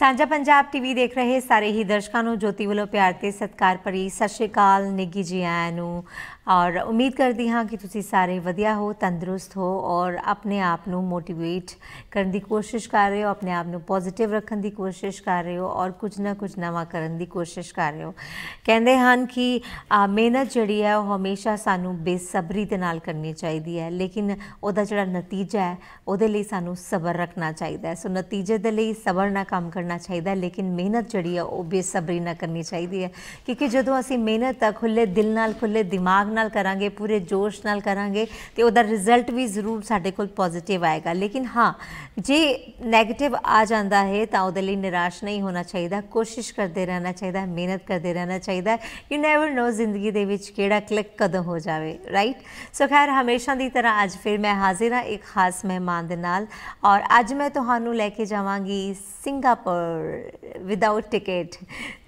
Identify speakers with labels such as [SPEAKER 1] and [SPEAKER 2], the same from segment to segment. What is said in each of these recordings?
[SPEAKER 1] ਸਾਂਝਾ ਪੰਜਾਬ ਟੀਵੀ ਦੇਖ ਰਹੇ ਸਾਰੇ ਹੀ ਦਰਸ਼ਕਾਂ ਨੂੰ ਜੋਤੀ ਵੱਲੋਂ ਪਿਆਰ ਤੇ ਸਤਿਕਾਰ ਭਰੀ ਸਤਿ ਸ਼੍ਰੀ ਅਕਾਲ ਨਿੱਗੀ ਜੀ ਆਇਆਂ ਨੂੰ। ਔਰ ਉਮੀਦ ਕਰਦੀ ਹਾਂ ਕਿ ਤੁਸੀਂ ਸਾਰੇ ਵਧੀਆ ਹੋ, ਤੰਦਰੁਸਤ ਹੋ ਔਰ ਆਪਣੇ ਆਪ ਨੂੰ ਮੋਟੀਵੇਟ ਕਰਨ ਦੀ ਕੋਸ਼ਿਸ਼ ਕਰ ਰਹੇ ਹੋ, ਆਪਣੇ ਆਪ ਨੂੰ ਪੋਜ਼ਿਟਿਵ ਰੱਖਣ ਦੀ ਕੋਸ਼ਿਸ਼ ਕਰ ਰਹੇ ਹੋ ਔਰ ਕੁਝ ਨਾ ਕੁਝ ਨਵਾਂ ਕਰਨ ਦੀ ਕੋਸ਼ਿਸ਼ ਕਰ ਰਹੇ ਹੋ। ਕਹਿੰਦੇ ਹਨ ਕਿ ਮਿਹਨਤ ਜਿਹੜੀ ਹੈ ਉਹ ਹਮੇਸ਼ਾ ਸਾਨੂੰ ਬੇਸਬਰੀ ਦੇ ਨਾਲ ਕਰਨੀ ਚਾਹੀਦੀ ਹੈ, ਲੇਕਿਨ ਉਹਦਾ ਜਿਹੜਾ ਨਤੀਜਾ ਹੈ, ਉਹਦੇ ਲਈ ਸਾਨੂੰ ਸਬਰ ਰੱਖਣਾ ਚਾਹੀਦਾ ਹੈ। ਸੋ ਨਤੀਜੇ ਦੇ ਲਈ ਸਬਰ ਨਾਲ ਕੰਮ ਕਰਨਾ ਚਾਹੀਦਾ ਲੇਕਿਨ ਮਿਹਨਤ ਜਿਹੜੀ ਹੈ ਉਹ ਬੇਸਬਰੀ ਨਾਲ ਕਰਨੀ ਚਾਹੀਦੀ ਹੈ। ਕਿਉਂਕਿ ਜਦੋਂ ਅਸੀਂ ਮਿਹਨਤ ਖੁੱਲੇ ਦਿਲ ਨਾਲ ਖੁੱਲੇ ਦਿਮਾਗ ਨਾਲ ਕਰਾਂਗੇ, ਪੂਰੇ ਜੋਸ਼ ਨਾਲ ਕਰਾਂਗੇ ਤੇ ਉਹਦਾ ਰਿਜ਼ਲਟ ਵੀ ਜ਼ਰੂਰ ਸਾਡੇ ਕੋਲ ਪੋਜ਼ਿਟਿਵ ਆਏਗਾ। ਲੇਕਿਨ ਹਾਂ, ਜੇ 네ਗੇਟਿਵ ਆ ਜਾਂਦਾ ਹੈ ਤਾਂ ਉਹਦੇ ਲਈ ਨਿਰਾਸ਼ ਨਹੀਂ ਹੋਣਾ ਚਾਹੀਦਾ। ਕੋਸ਼ਿਸ਼ ਕਰਦੇ ਰਹਿਣਾ ਚਾਹੀਦਾ, ਮਿਹਨਤ ਕਰਦੇ ਰਹਿਣਾ ਚਾਹੀਦਾ। ਹੈ ਯੂ ਨੈਵਰ ਨੋ ਜ਼ਿੰਦਗੀ ਦੇ ਵਿੱਚ ਕਿਹੜਾ ਕਲਿੱਕ ਕਦੋਂ ਹੋ ਜਾਵੇ ਰਾਈਟ ਸੋ ਖੈਰ, ਹਮੇਸ਼ਾ ਦੀ ਤਰ੍ਹਾਂ ਅੱਜ ਫਿਰ ਮੈਂ ਹਾਜ਼ਰ ਹਾਂ ਇੱਕ ਖਾਸ ਮਹਿਮਾਨ ਦੇ ਨਾਲ। ਔਰ ਅੱਜ ਮੈਂ ਤੁਹਾਨੂੰ ਲੈ ਕੇ ਜਾਵਾਂਗੀ ਸਿੰਗਾਪੁਰ ਵਿਦਆਊਟ ਟਿਕਟ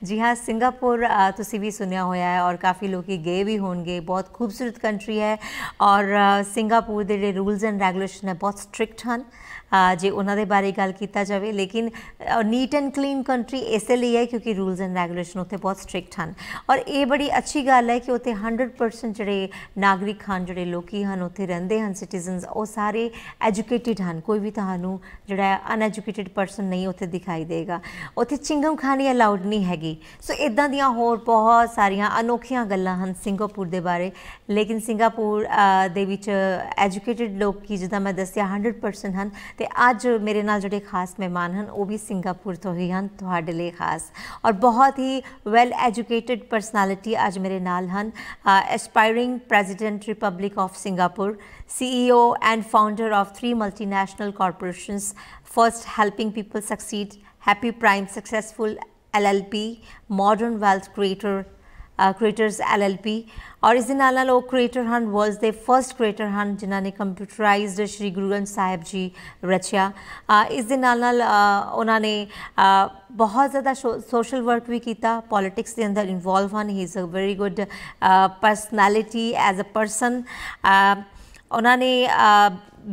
[SPEAKER 1] ਜੀ ਹਾਂ ਸਿੰਗਾਪੁਰ ਅ, ਤੁਸੀਂ ਵੀ ਸੁਣਿਆ ਹੋਇਆ ਹੈ ਔਰ ਕਾਫੀ ਲੋਕੀ ਗਏ ਵੀ ਹੋਣਗੇ ਬਹੁਤ ਖੂਬਸੂਰਤ ਕੰਟਰੀ ਹੈ ਔਰ ਅ, ਸਿੰਗਾਪੁਰ ਦੇ ਜਿਹੜੇ ਰੂਲਸ ਐਂਡ ਰੈਗੂਲੇਸ਼ਨ ਹੈ ਬਹੁਤ ਸਟ੍ਰਿਕਟ ਹਨ ਅ, ਜੇ ਉਹਨਾਂ ਦੇ ਬਾਰੇ ਗੱਲ ਕੀਤਾ ਜਾਵੇ, ਲੇਕਿਨ ਨੀਟ ਐਂਡ ਕਲੀਨ ਕੰਟਰੀ ਇਸੇ ਲਈ ਹੈ ਕਿਉਂਕਿ ਰੂਲਸ ਐਂਡ ਰੈਗੂਲੇਸ਼ਨ ਉੱਥੇ ਬਹੁਤ ਸਟ੍ਰਿਕਟ ਹਨ। ਔਰ ਇਹ ਬੜੀ ਅੱਛੀ ਗੱਲ ਹੈ ਕਿ ਉੱਥੇ 100% ਜਿਹੜੇ ਨਾਗਰਿਕ ਹਨ, ਜਿਹੜੇ ਲੋਕੀ ਹਨ, ਉੱਥੇ ਰਹਿੰਦੇ ਹਨ ਸਿਟੀਜ਼ਨਸ ਉਹ ਸਾਰੇ ਐਜੂਕੇਟਿਡ ਹਨ। ਕੋਈ ਵੀ ਤੁਹਾਨੂੰ ਜਿਹੜਾ ਅਨਐਜੂਕੇਟਿਡ ਪਰਸਨ ਨਹੀਂ ਉੱਥੇ ਦਿਖਾਈ ਦੇਗਾ। ਉੱਥੇ ਚਿੰਗਮ ਖਾਣੀ ਅਲਾਉਡ ਨਹੀਂ ਹੈਗੀ। ਸੋ ਇਦਾਂ ਦੀਆਂ ਹੋਰ ਬਹੁਤ ਸਾਰੀਆਂ ਅਨੋਖੀਆਂ ਗੱਲਾਂ ਹਨ ਸਿੰਗਾਪੁਰ ਦੇ ਬਾਰੇ। ਲੇਕਿਨ ਸਿੰਗਾਪੁਰ ਦੇ ਵਿੱਚ ਐਜੂਕੇਟਿਡ ਲੋਕ ਕੀ ਜਿੱਦਾਂ ਮੈਂ ਦੱਸਿਆ 100% ਹਨ। ਤੇ ਅੱਜ ਮੇਰੇ ਨਾਲ ਜਿਹੜੇ ਖਾਸ ਮਹਿਮਾਨ ਹਨ ਉਹ ਵੀ ਸਿੰਗਾਪੁਰ ਤੋਂ ਹੀ ਹਨ ਤੁਹਾਡੇ ਲਈ ਖਾਸ ਔਰ ਬਹੁਤ ਹੀ ਵੈਲ ਐਜੂਕੇਟਿਡ ਪਰਸਨੈਲਿਟੀ ਅੱਜ ਮੇਰੇ ਨਾਲ ਹਨ aspiring president republic of Singapore CEO and founder of three multinational corporations, first helping people succeed, Happy Prime Successful LLP, Modern Wealth Creator creators LLP ਔਰ ਇਸ ਦੇ ਨਾਲ ਨਾਲ ਉਹ ਕ੍ਰੀਏਟਰ ਹਨ ਵਰਲਡਸ ਦੇ ਫਰਸਟ ਕ੍ਰੀਏਟਰ ਹਨ, ਜਿਨ੍ਹਾਂ ਨੇ ਕੰਪਿਊਟਰਾਈਜ਼ਡ ਸ਼੍ਰੀ ਗੁਰੂ ਗ੍ਰੰਥ ਸਾਹਿਬ ਜੀ ਰਚਿਆ। ਇਸ ਦੇ ਨਾਲ ਨਾਲ ਉਹਨਾਂ ਨੇ ਬਹੁਤ ਜ਼ਿਆਦਾ ਸੋਸ਼ਲ ਵਰਕ ਵੀ ਕੀਤਾ ਪੋਲਿਟਿਕਸ ਦੇ ਅੰਦਰ ਇਨਵੋਲਵ ਹਨ he is a very good personality as a person ਉਹਨਾਂ ਨੇ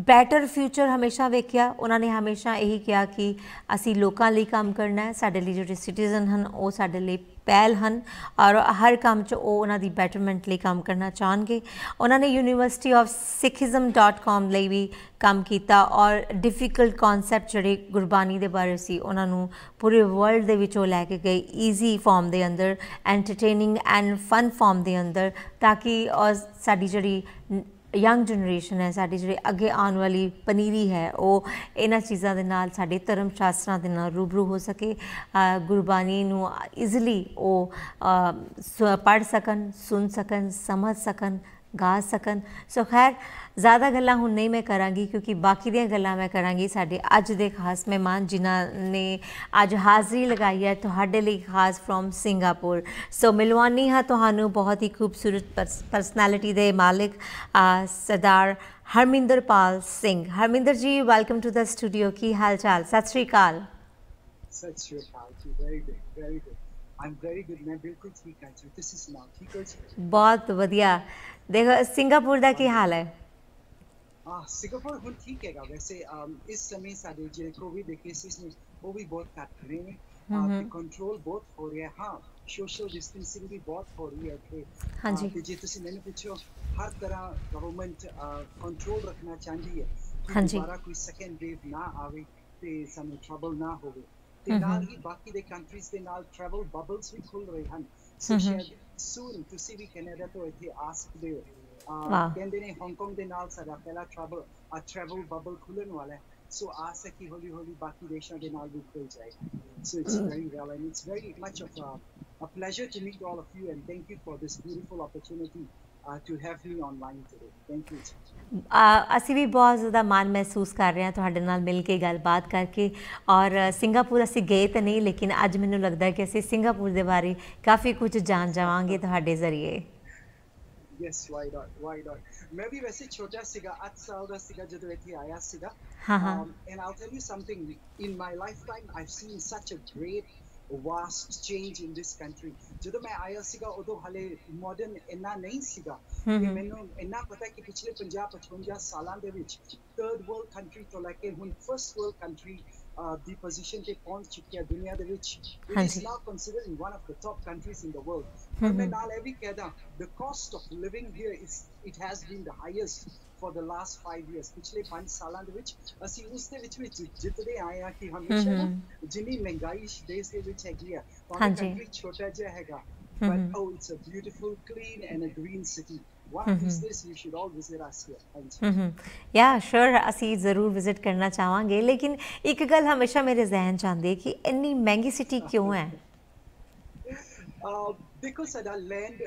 [SPEAKER 1] ਬੈਟਰ ਫਿਊਚਰ ਹਮੇਸ਼ਾ ਵੇਖਿਆ। ਉਹਨਾਂ ਨੇ ਹਮੇਸ਼ਾ ਇਹੀ ਕਿਹਾ ਕਿ ਅਸੀਂ ਲੋਕਾਂ ਲਈ ਕੰਮ ਕਰਨਾ ਹੈ, ਸਾਡੇ ਲਈ ਜਿਹੜੇ ਸਿਟੀਜ਼ਨ ਹਨ, ਉਹ ਸਾਡੇ ਲਈ ਪਹਿਲ ਹਨ ਔਰ ਹਰ ਕੰਮ 'ਚ ਉਹ ਉਹਨਾਂ ਦੀ ਬੈਟਰਮੈਂਟ ਲਈ ਕੰਮ ਕਰਨਾ ਚਾਹਣਗੇ। ਉਹਨਾਂ ਨੇ ਯੂਨੀਵਰਸਿਟੀ ਆਫ sikhism.com ਲਈ ਵੀ ਕੰਮ ਕੀਤਾ ਔਰ ਡਿਫਿਕਲਟ ਕਨਸੈਪਟ ਜਿਹੜੇ ਗੁਰਬਾਣੀ ਦੇ ਬਾਰੇ ਸੀ ਉਹਨਾਂ ਨੂੰ ਪੂਰੇ ਵਰਲਡ ਦੇ ਵਿੱਚ ਉਹ ਲੈ ਕੇ ਗਏ ਈਜ਼ੀ ਫਾਰਮ ਦੇ ਅੰਦਰ ਐਂਟਰਟੇਨਿੰਗ ਐਂਡ ਫਨ ਫਾਰਮ ਦੇ ਅੰਦਰ ਤਾਂ ਕਿ ਔਰ ਸਾਡੀ ਜਿਹੜੀ ਯੰਗ ਜਨਰੇਸ਼ਨ ਹੈ, ਸਾਡੀ ਜਿਹੜੇ ਅੱਗੇ ਆਉਣ ਵਾਲੀ ਪਨੀਰੀ ਹੈ, ਉਹ ਇਹਨਾਂ ਚੀਜ਼ਾਂ ਦੇ ਨਾਲ, ਸਾਡੇ ਧਰਮ ਸ਼ਾਸਤਰਾਂ ਦੇ ਨਾਲ ਰੂਬਰੂ ਹੋ ਸਕੇ। ਗੁਰਬਾਣੀ ਨੂੰ ਇਜ਼ੀਲੀ ਉਹ ਪੜ ਸਕਣ, ਸੁਣ ਸਕਣ, ਸਮਝ ਸਕਣ ਗਾ ਸਕਣ। ਸੋ ਖੈਰ ਜ਼ਿਆਦਾ ਗੱਲਾਂ ਹੁਣ ਨਹੀਂ ਮੈਂ ਕਰਾਂਗੀ ਕਿਉਂਕਿ ਬਾਕੀ ਦੀਆਂ ਗੱਲਾਂ ਮੈਂ ਕਰਾਂਗੀ ਸਾਡੇ ਅੱਜ ਦੇ ਖਾਸ ਮਹਿਮਾਨ ਜਿਨ੍ਹਾਂ ਨੇ ਅੱਜ ਹਾਜ਼ਰੀ ਲਗਾਈ ਹੈ ਤੁਹਾਡੇ ਲਈ ਖਾਸ ਫਰੋਮ ਸਿੰਗਾਪੁਰ ਸੋ ਮਿਲਵਾਨੀ ਹਾਂ ਤੁਹਾਨੂੰ ਬਹੁਤ ਹੀ ਖੂਬਸੂਰਤ ਪਰਸਨੈਲਿਟੀ ਦੇ ਮਾਲਿਕ ਸਰਦਾਰ Harminderpal Singh. Harminder ji welcome to the studio ਕੀ ਹਾਲ ਚਾਲ? ਸਤਿ ਸ਼੍ਰੀ ਅਕਾਲ।
[SPEAKER 2] ਸਤਿ ਸ਼੍ਰੀ ਅਕਾਲ ਜੀ very good very good am very good ਮੈਂ ਬਿਲਕੁਲ ਠੀਕ ਹਾਂ ਜੀ। ਤੁਸੀਂ ਸੁਣਾਓ ਠੀਕ ਹੋ ਜੀ।
[SPEAKER 1] ਬਹੁਤ ਵਧੀਆ। ਦੇਖੋ ਸਿੰਗਾਪੁਰ ਦਾ ਕੀ ਹਾਲ ਹੈ
[SPEAKER 2] ਆ ਸਿੰਗਾਪੁਰ ਹੁਣ ਠੀਕ ਹੈਗਾ ਵੈਸੇ ਇਸ ਸਮੇਂ ਸਾਡੇ ਜਿਹੜੇ ਕੋਵਿਡ ਦੇ ਕੇਸਿਸ ਨੇ ਉਹ ਵੀ ਬਹੁਤ ਘੱਟ ਰਹੇ ਨੇ
[SPEAKER 1] ਹਮਮ।
[SPEAKER 2] ਕੰਟਰੋਲ ਬਹੁਤ ਹੋ ਰਿਹਾ ਹੈ। ਸੋਸ਼ਲ ਡਿਸਟੈਂਸਿੰਗ ਵੀ ਬਹੁਤ ਹੋ ਰਹੀ ਹੈ ਇੱਥੇ
[SPEAKER 1] ਹਾਂਜੀ।
[SPEAKER 2] ਤੇ ਜੇ ਤੁਸੀਂ ਮੈਨੂੰ ਪੁੱਛੋ ਹਰ ਤਰ੍ਹਾਂ ਗਵਰਨਮੈਂਟ ਕੰਟਰੋਲ ਰੱਖਣਾ ਚਾਹੁੰਦੀ ਹੈ
[SPEAKER 1] ਹਾਂਜੀ।
[SPEAKER 2] ਦੁਬਾਰਾ ਕੋਈ ਸੈਕੰਡ ਵੇਵ ਨਾ ਆਵੇ ਤੇ ਸਾਨੂੰ ਟਰਬਲ ਨਾ ਹੋਵੇ ਤੇ। ਨਾਲ ਹੀ ਬਾਕੀ ਦੇ ਕੰਟਰੀਜ਼ ਦੇ ਨਾਲ ਟਰੈਵਲ ਬਬਲਸ ਵੀ ਖੁੱਲ ਰਹੇ ਹਨ ਸੋ। ਸ਼ਾਇਦ ਸੂਨ ਤੁਸੀਂ ਵੀ ਕੈਨੇਡਾ ਤੋਂ ਇੱਥੇ ਆ ਸਕਦੇ ਹੋ ਅਹ,
[SPEAKER 1] ਵਾਹ।
[SPEAKER 2] ਕਹਿੰਦੇ ਨੇ ਹਾਂਗਕਾਂਗ ਦੇ ਨਾਲ ਸਾਡਾ ਪਹਿਲਾ ਟਰੈਵਲ ਆ ਟਰੈਵਲ ਬਬਲ ਖੁੱਲਣ ਵਾਲਾ ਹੈ ਸੋ ਆਸ ਹੈ ਕਿ ਹੌਲੀ ਹੌਲੀ ਬਾਕੀ ਦੇਸ਼ਾਂ ਦੇ ਨਾਲ ਵੀ ਖੁੱਲ ਜਾਏਗਾ so it's very well and it's very much of a pleasure to meet all of you and thank you for this beautiful opportunity uh, To have me online today. Thank you.
[SPEAKER 1] ਅ, ਅਸੀਂ ਵੀ ਬਹੁਤ ਜ਼ਿਆਦਾ ਮਾਣ ਮਹਿਸੂਸ ਕਰ ਰਹੇ ਹਾਂ ਤੁਹਾਡੇ ਨਾਲ ਮਿਲ ਕੇ ਗੱਲਬਾਤ ਕਰਕੇ ਔਰ ਅ, ਸਿੰਗਾਪੁਰ ਅਸੀਂ ਗਏ ਤਾਂ ਨਹੀਂ ਲੇਕਿਨ ਅੱਜ ਮੈਨੂੰ ਲੱਗਦਾ ਹੈ ਕਿ ਅਸੀਂ ਸਿੰਗਾਪੁਰ ਦੇ ਬਾਰੇ ਕਾਫੀ ਕੁਝ ਜਾਣ ਜਾਵਾਂਗੇ ਤੁਹਾਡੇ ਜ਼ਰੀਏ
[SPEAKER 2] Yes, why not? Why not? ਮੈਂ ਵੀ ਵੈਸੇ ਛੋਟਾ ਸੀਗਾ 8 ਸਾਲ ਦਾ ਸੀਗਾ ਜਦੋਂ ਇੱਥੇ ਆਇਆ ਸੀਗਾ
[SPEAKER 1] ਹਾਂ ਹਾਂ
[SPEAKER 2] Um, and I'll tell you something. In my lifetime, I've seen such a great, vast change in this country. ਜਦੋਂ ਮੈਂ ਆਇਆ ਸੀਗਾ ਉਦੋਂ ਹਲੇ ਮਾਡਰਨ ਇੰਨਾ ਨਹੀਂ ਸੀਗਾ
[SPEAKER 1] ਹਮ।
[SPEAKER 2] ਮੈਨੂੰ ਇੰਨਾ ਪਤਾ ਕਿ ਪਿਛਲੇ 50 55 ਸਾਲਾਂ ਦੇ ਵਿੱਚ ਥਰਡ ਵਰਲਡ ਕੰਟਰੀ ਤੋਂ ਲੈ ਕੇ ਹੁਣ ਫਰਸਟ ਵਰਲਡ ਕੰਟਰੀ ਦੀ ਪੋਜੀਸ਼ਨ ਤੇ ਪਹੁੰਚ ਚੁੱਕੀ ਹੈ ਦੁਨੀਆ ਦੇ ਵਿੱਚ it is now considering one of the top countries in
[SPEAKER 1] the
[SPEAKER 2] world ਮੈਂ ਨਾਲ ਇਹ ਵੀ ਕਹਦਾ the cost of living here is it has been the highest for the last 5 years ਪਿਛਲੇ 5 ਸਾਲਾਂ ਦੇ ਵਿੱਚ ਅਸੀਂ ਉਸ ਦੇ ਵਿੱਚ ਵੀ ਜਿੱਤਦੇ ਆਏ ਆ ਕਿ ਹਮੇਸ਼ਾ ਜਿੰਨੀ ਮਹਿੰਗਾਈ ਦੇਸ਼ ਦੇ ਵਿੱਚ ਹੈਗੀ ਆ
[SPEAKER 1] ਤਾਂ
[SPEAKER 2] ਕੰਟਰੀ ਛੋਟਾ ਜਿਹਾ ਹੈਗਾ but oh it's a beautiful clean and a green city one of these days you should all visit us here ਹਾਂਜੀ
[SPEAKER 1] ਹਮ ਹਮ ਯਾ ਸ਼ੋਰ ਅਸੀਂ ਜ਼ਰੂਰ ਵਿਜ਼ਿਟ ਕਰਨਾ ਚਾਹਾਂਗੇ ਲੇਕਿਨ ਇੱਕ ਗੱਲ ਹਮੇਸ਼ਾ ਮੇਰੇ ਜ਼ਿਹਨ ਚ ਆਉਂਦੀ ਹੈ ਕਿ ਇੰਨੀ ਮਹਿੰਗੀ ਸਿਟੀ ਕਿਉਂ ਹੈ
[SPEAKER 2] ਅਹ ਦੇਖੋ ਸਾਡਾ ਲੈਂਡ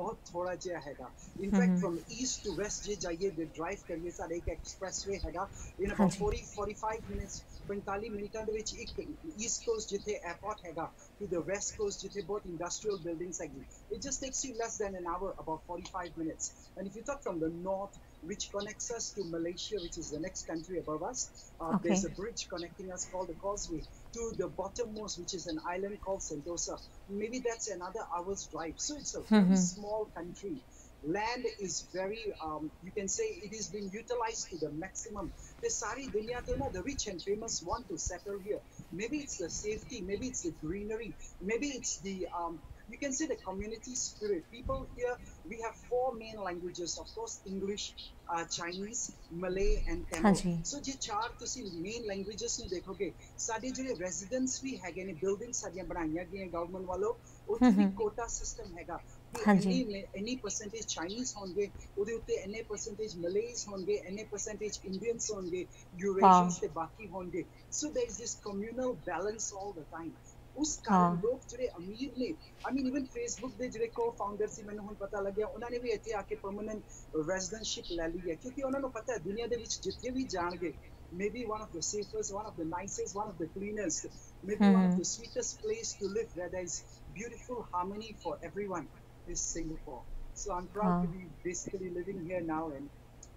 [SPEAKER 2] बहुत थोड़ा ਜਿਹਾ ਹੈਗਾ in fact from east to west ਜੇ ਜਾਈਏ ਦੇ ਡਰਾਈਵ ਕਰਨੇ ਸਾਡਾ ਇੱਕ ਐਕਸਪ੍ਰੈਸਵੇ ਹੈਗਾ ਇਨ ਅਬਾਊਟ 40 45 ਮਿੰਟਸ 45 ਮਿੰਟਾਂ ਦੇ ਵਿੱਚ ਇੱਕ ਈਸਟ ਕੋਸਟ ਜਿੱਥੇ 에어ਪੋਰਟ ਹੈਗਾ ਟੂ ਦ ਵੈਸਟ ਕੋਸਟ ਜਿੱਥੇ ਬਹੁਤ ਇੰਡਸਟਰੀਅਲ ਬਿਲਡਿੰਗਸ ਹੈਗੀ it just takes you less than an hour about 45 minutes and if you talk from the north which connects us to Malaysia, which is the next country above us. Uh, There's a bridge connecting us called the Causeway to the bottommost, which is an island called Sentosa. Maybe that's another hour's drive. So it's a very
[SPEAKER 1] Mhm.
[SPEAKER 2] small country. Land is very, um, you can say it is being utilized to the maximum. The Sari Dunya to na, the rich and famous want to settle here. Maybe it's the safety, maybe it's the greenery, maybe it's the, um, you can say the community spirit. People here, we have four main languages, of course, English, uh, Chinese, Malay, and Tamil.
[SPEAKER 1] ਹਾਂਜੀ।
[SPEAKER 2] ਸੋ ਜੇ ਚਾਰ ਤੁਸੀਂ main languages ਨੂੰ ਦੇਖੋਗੇ ਸਾਡੇ ਜਿਹੜੇ residents ਵੀ ਹੈਗੇ ਨੇ ਬਿਲਡਿੰਗ ਸਾਡੀਆਂ ਬਣਾਈਆਂ ਗਈਆਂ ਗਵਰਨਮੈਂਟ ਵੱਲੋਂ ਉੱਥੇ ਵੀ
[SPEAKER 1] ਹਮ ਹਮ।
[SPEAKER 2] ਕੋਟਾ ਸਿਸਟਮ ਹੈਗਾ ਕਿ
[SPEAKER 1] ਹਾਂਜੀ।
[SPEAKER 2] ਇੰਨੀ ਇੰਨੀ ਪਰਸੈਂਟੇਜ ਚਾਈਨੀਜ਼ ਹੋਣਗੇ ਉਹਦੇ ਉੱਤੇ ਇੰਨੇ ਪਰਸੈਂਟੇਜ ਮਲੇਜ਼ ਹੋਣਗੇ ਇੰਨੇ ਪਰਸੈਂਟੇਜ ਇੰਡੀਅਨਸ ਹੋਣਗੇ ਯੂਰੇਸ਼ੀਅਨਸ ਤੇ ਬਾਕੀ ਹੋਣਗੇ so there is this communal balance all the time ਉਸ ਕਾਰਨ
[SPEAKER 1] ਹਾਂ।
[SPEAKER 2] ਲੋਕ ਜਿਹੜੇ ਅਮੀਰ ਨੇ ਆਈ ਮੀਨ ਇਵਨ ਫੇਸਬੁੱਕ ਦੇ ਜਿਹੜੇ ਕੋ ਫਾਊਂਡਰ ਸੀ ਮੈਨੂੰ ਹੁਣ ਪਤਾ ਲੱਗਿਆ ਉਹਨਾਂ ਨੇ ਵੀ ਇੱਥੇ ਆ ਕੇ ਪਰਮਨੈਂਟ ਰੈਜ਼ੀਡੈਂਸ਼ਿਪ ਲੈ ਲਈ ਹੈ ਕਿਉਂਕਿ ਉਹਨਾਂ ਨੂੰ ਪਤਾ ਹੈ ਦੁਨੀਆ ਦੇ ਵਿੱਚ ਜਿੱਥੇ ਵੀ ਜਾਣਗੇ maybe one of the safest, one of the nicest, one of the cleanest, maybe one of
[SPEAKER 1] Mhm.
[SPEAKER 2] the sweetest place to live where there is beautiful harmony for everyone is Singapore. So I'm proud to
[SPEAKER 1] Wow.
[SPEAKER 2] be basically living here now and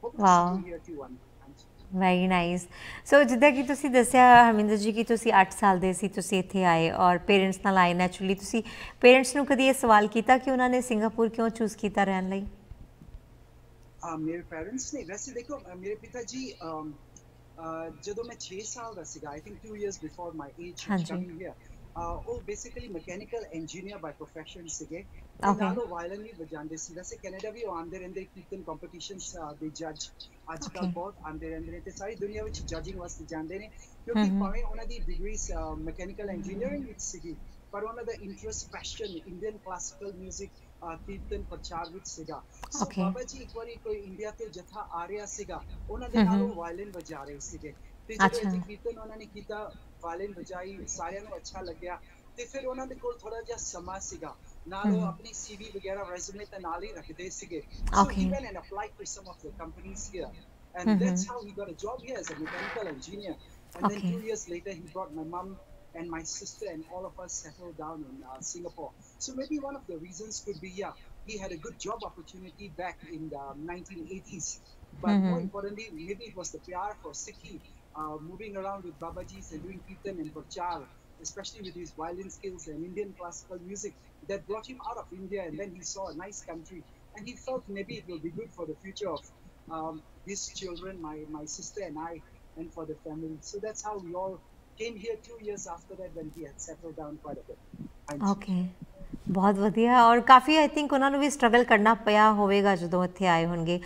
[SPEAKER 2] hope to
[SPEAKER 1] Wow.
[SPEAKER 2] see you here too one. Thank you.
[SPEAKER 1] Very nice so ਜਿੱਦਾਂ ਕਿ ਤੁਸੀਂ ਦੱਸਿਆ ਹਰਮਿੰਦਰ ਜੀ ਕਿ ਤੁਸੀਂ 8 ਸਾਲ ਦੇ ਸੀ ਤੁਸੀਂ ਇੱਥੇ ਆਏ ਔਰ ਪੇਰੈਂਟਸ ਨਾਲ ਆਏ ਨੈਚੁਰਲੀ ਤੁਸੀਂ ਪੇਰੈਂਟਸ ਨੂੰ ਕਦੀ ਇਹ ਸਵਾਲ ਕੀਤਾ ਕਿ ਉਹਨਾਂ ਨੇ ਸਿੰਗਾਪੁਰ ਕਿਉਂ ਚੂਜ਼ ਕੀਤਾ ਰਹਿਣ ਲਈ?
[SPEAKER 2] ਆ ਮੇਰੇ ਪੈਰੈਂਟਸ ਨੇ। ਵੈਸੇ ਦੇਖੋ ਮੇਰੇ ਪਿਤਾ ਜੀ ਜਦੋਂ ਮੈਂ 6 ਸਾਲ ਦਾ ਸੀਗਾ I think 2 years before my
[SPEAKER 1] age.
[SPEAKER 2] Coming here ਉਹ basically mechanical engineer by profession ਸੀਗੇ ਤੇ
[SPEAKER 1] Okay.
[SPEAKER 2] ਨਾਲ ਉਹ ਵਾਇਲਨ ਵੀ ਵਜਾਉਂਦੇ ਸੀ ਵੈਸੇ ਕੈਨੇਡਾ ਵੀ ਉਹ ਆਉਂਦੇ ਰਹਿੰਦੇ ਕੀਰਤਨ ਕੰਪੀਟੀਸ਼ਨਸ ਦੇ ਜੱਜ ਅੱਜ ਕੱਲ
[SPEAKER 1] Okay.
[SPEAKER 2] ਬਹੁਤ ਆਉਂਦੇ ਰਹਿੰਦੇ ਨੇ ਤੇ ਸਾਰੀ ਦੁਨੀਆ ਵਿੱਚ ਜੱਜਿੰਗ ਵਾਸਤੇ ਜਾਂਦੇ ਨੇ ਕਿਉਂਕਿ
[SPEAKER 1] ਹਮ ਹਮ।
[SPEAKER 2] ਭਾਵੇਂ ਉਹਨਾਂ ਦੀ ਡਿਗਰੀ ਮਕੈਨੀਕਲ ਇੰਜੀਨੀਅਰਿੰਗ ਵਿੱਚ ਸੀਗੀ ਪਰ ਉਹਨਾਂ ਦਾ interest passion Indian classical 뮤직 kirtan ਪ੍ਰਚਾਰ ਵਿੱਚ ਸੀਗਾ ਸੋ
[SPEAKER 1] Okay.
[SPEAKER 2] ਬਾਬਾ ਜੀ ਇੱਕ ਵਾਰੀ ਕੋਈ ਇੰਡੀਆ ਤੋਂ ਜਥਾ ਆ ਰਿਹਾ ਸੀਗਾ ਉਹਨਾਂ ਦੇ
[SPEAKER 1] ਹਮ
[SPEAKER 2] ਨਾਲ
[SPEAKER 1] ਹਮ।
[SPEAKER 2] ਉਹ ਵਾਇਲਨ ਵਜਾ ਰਹੇ ਸੀਗੇ ਤੇ ਜਦੋਂ
[SPEAKER 1] ਅੱਛਾ।
[SPEAKER 2] ਇਹ ਕੀਰਤਨ ਉਹਨਾਂ ਨੇ ਕੀਤਾ ਵਾਇਲਨ ਵਜਾਈ ਸਾਰਿਆਂ ਨੂੰ ਅੱਛਾ ਲੱਗਿਆ ਤੇ ਫਿਰ ਉਹਨਾਂ ਦੇ ਕੋਲ ਥੋੜਾ ਜਿਹਾ ਸਮਾਂ ਸੀਗਾ ਨਾਲ ਉਹ
[SPEAKER 1] ਹਮ।
[SPEAKER 2] ਆਪਣੀ ਸੀਵੀ ਵਗੈਰਾ ਰੈਜ਼ੂਮੇ ਤੇ ਨਾਲ ਹੀ ਰੱਖਦੇ ਸੀਗੇ ਸੋ
[SPEAKER 1] Okay.
[SPEAKER 2] he went and applied to some of the companies here and
[SPEAKER 1] Mhm.
[SPEAKER 2] that's how he got a job here as a mechanical engineer and then
[SPEAKER 1] Okay.
[SPEAKER 2] two years later he brought my mom and my sister and all of us settled down in uh, Singapore. So maybe one of the reasons could be, yeah, he had a good job opportunity back in the 1980s. But more
[SPEAKER 1] Mhm.
[SPEAKER 2] importantly, maybe it was the PR for Sikhi, uh, moving around with Babajis and doing Kirtan and Prachar, especially with his violin skills and Indian classical music, that brought him out of India and then he saw a nice country. And he felt maybe it will be good for the future of um, his children, my, my sister and I, and for the family. So that's how we all came here two years after that when he had settled down quite a bit.
[SPEAKER 1] Okay ਬਹੁਤ ਵਧੀਆ ਔਰ ਕਾਫੀ I think ਉਹਨਾਂ ਨੂੰ ਵੀ struggle ਕਰਨਾ ਪਿਆ ਹੋਵੇਗਾ ਜਦੋਂ ਇੱਥੇ ਆਏ ਹੋਣਗੇ।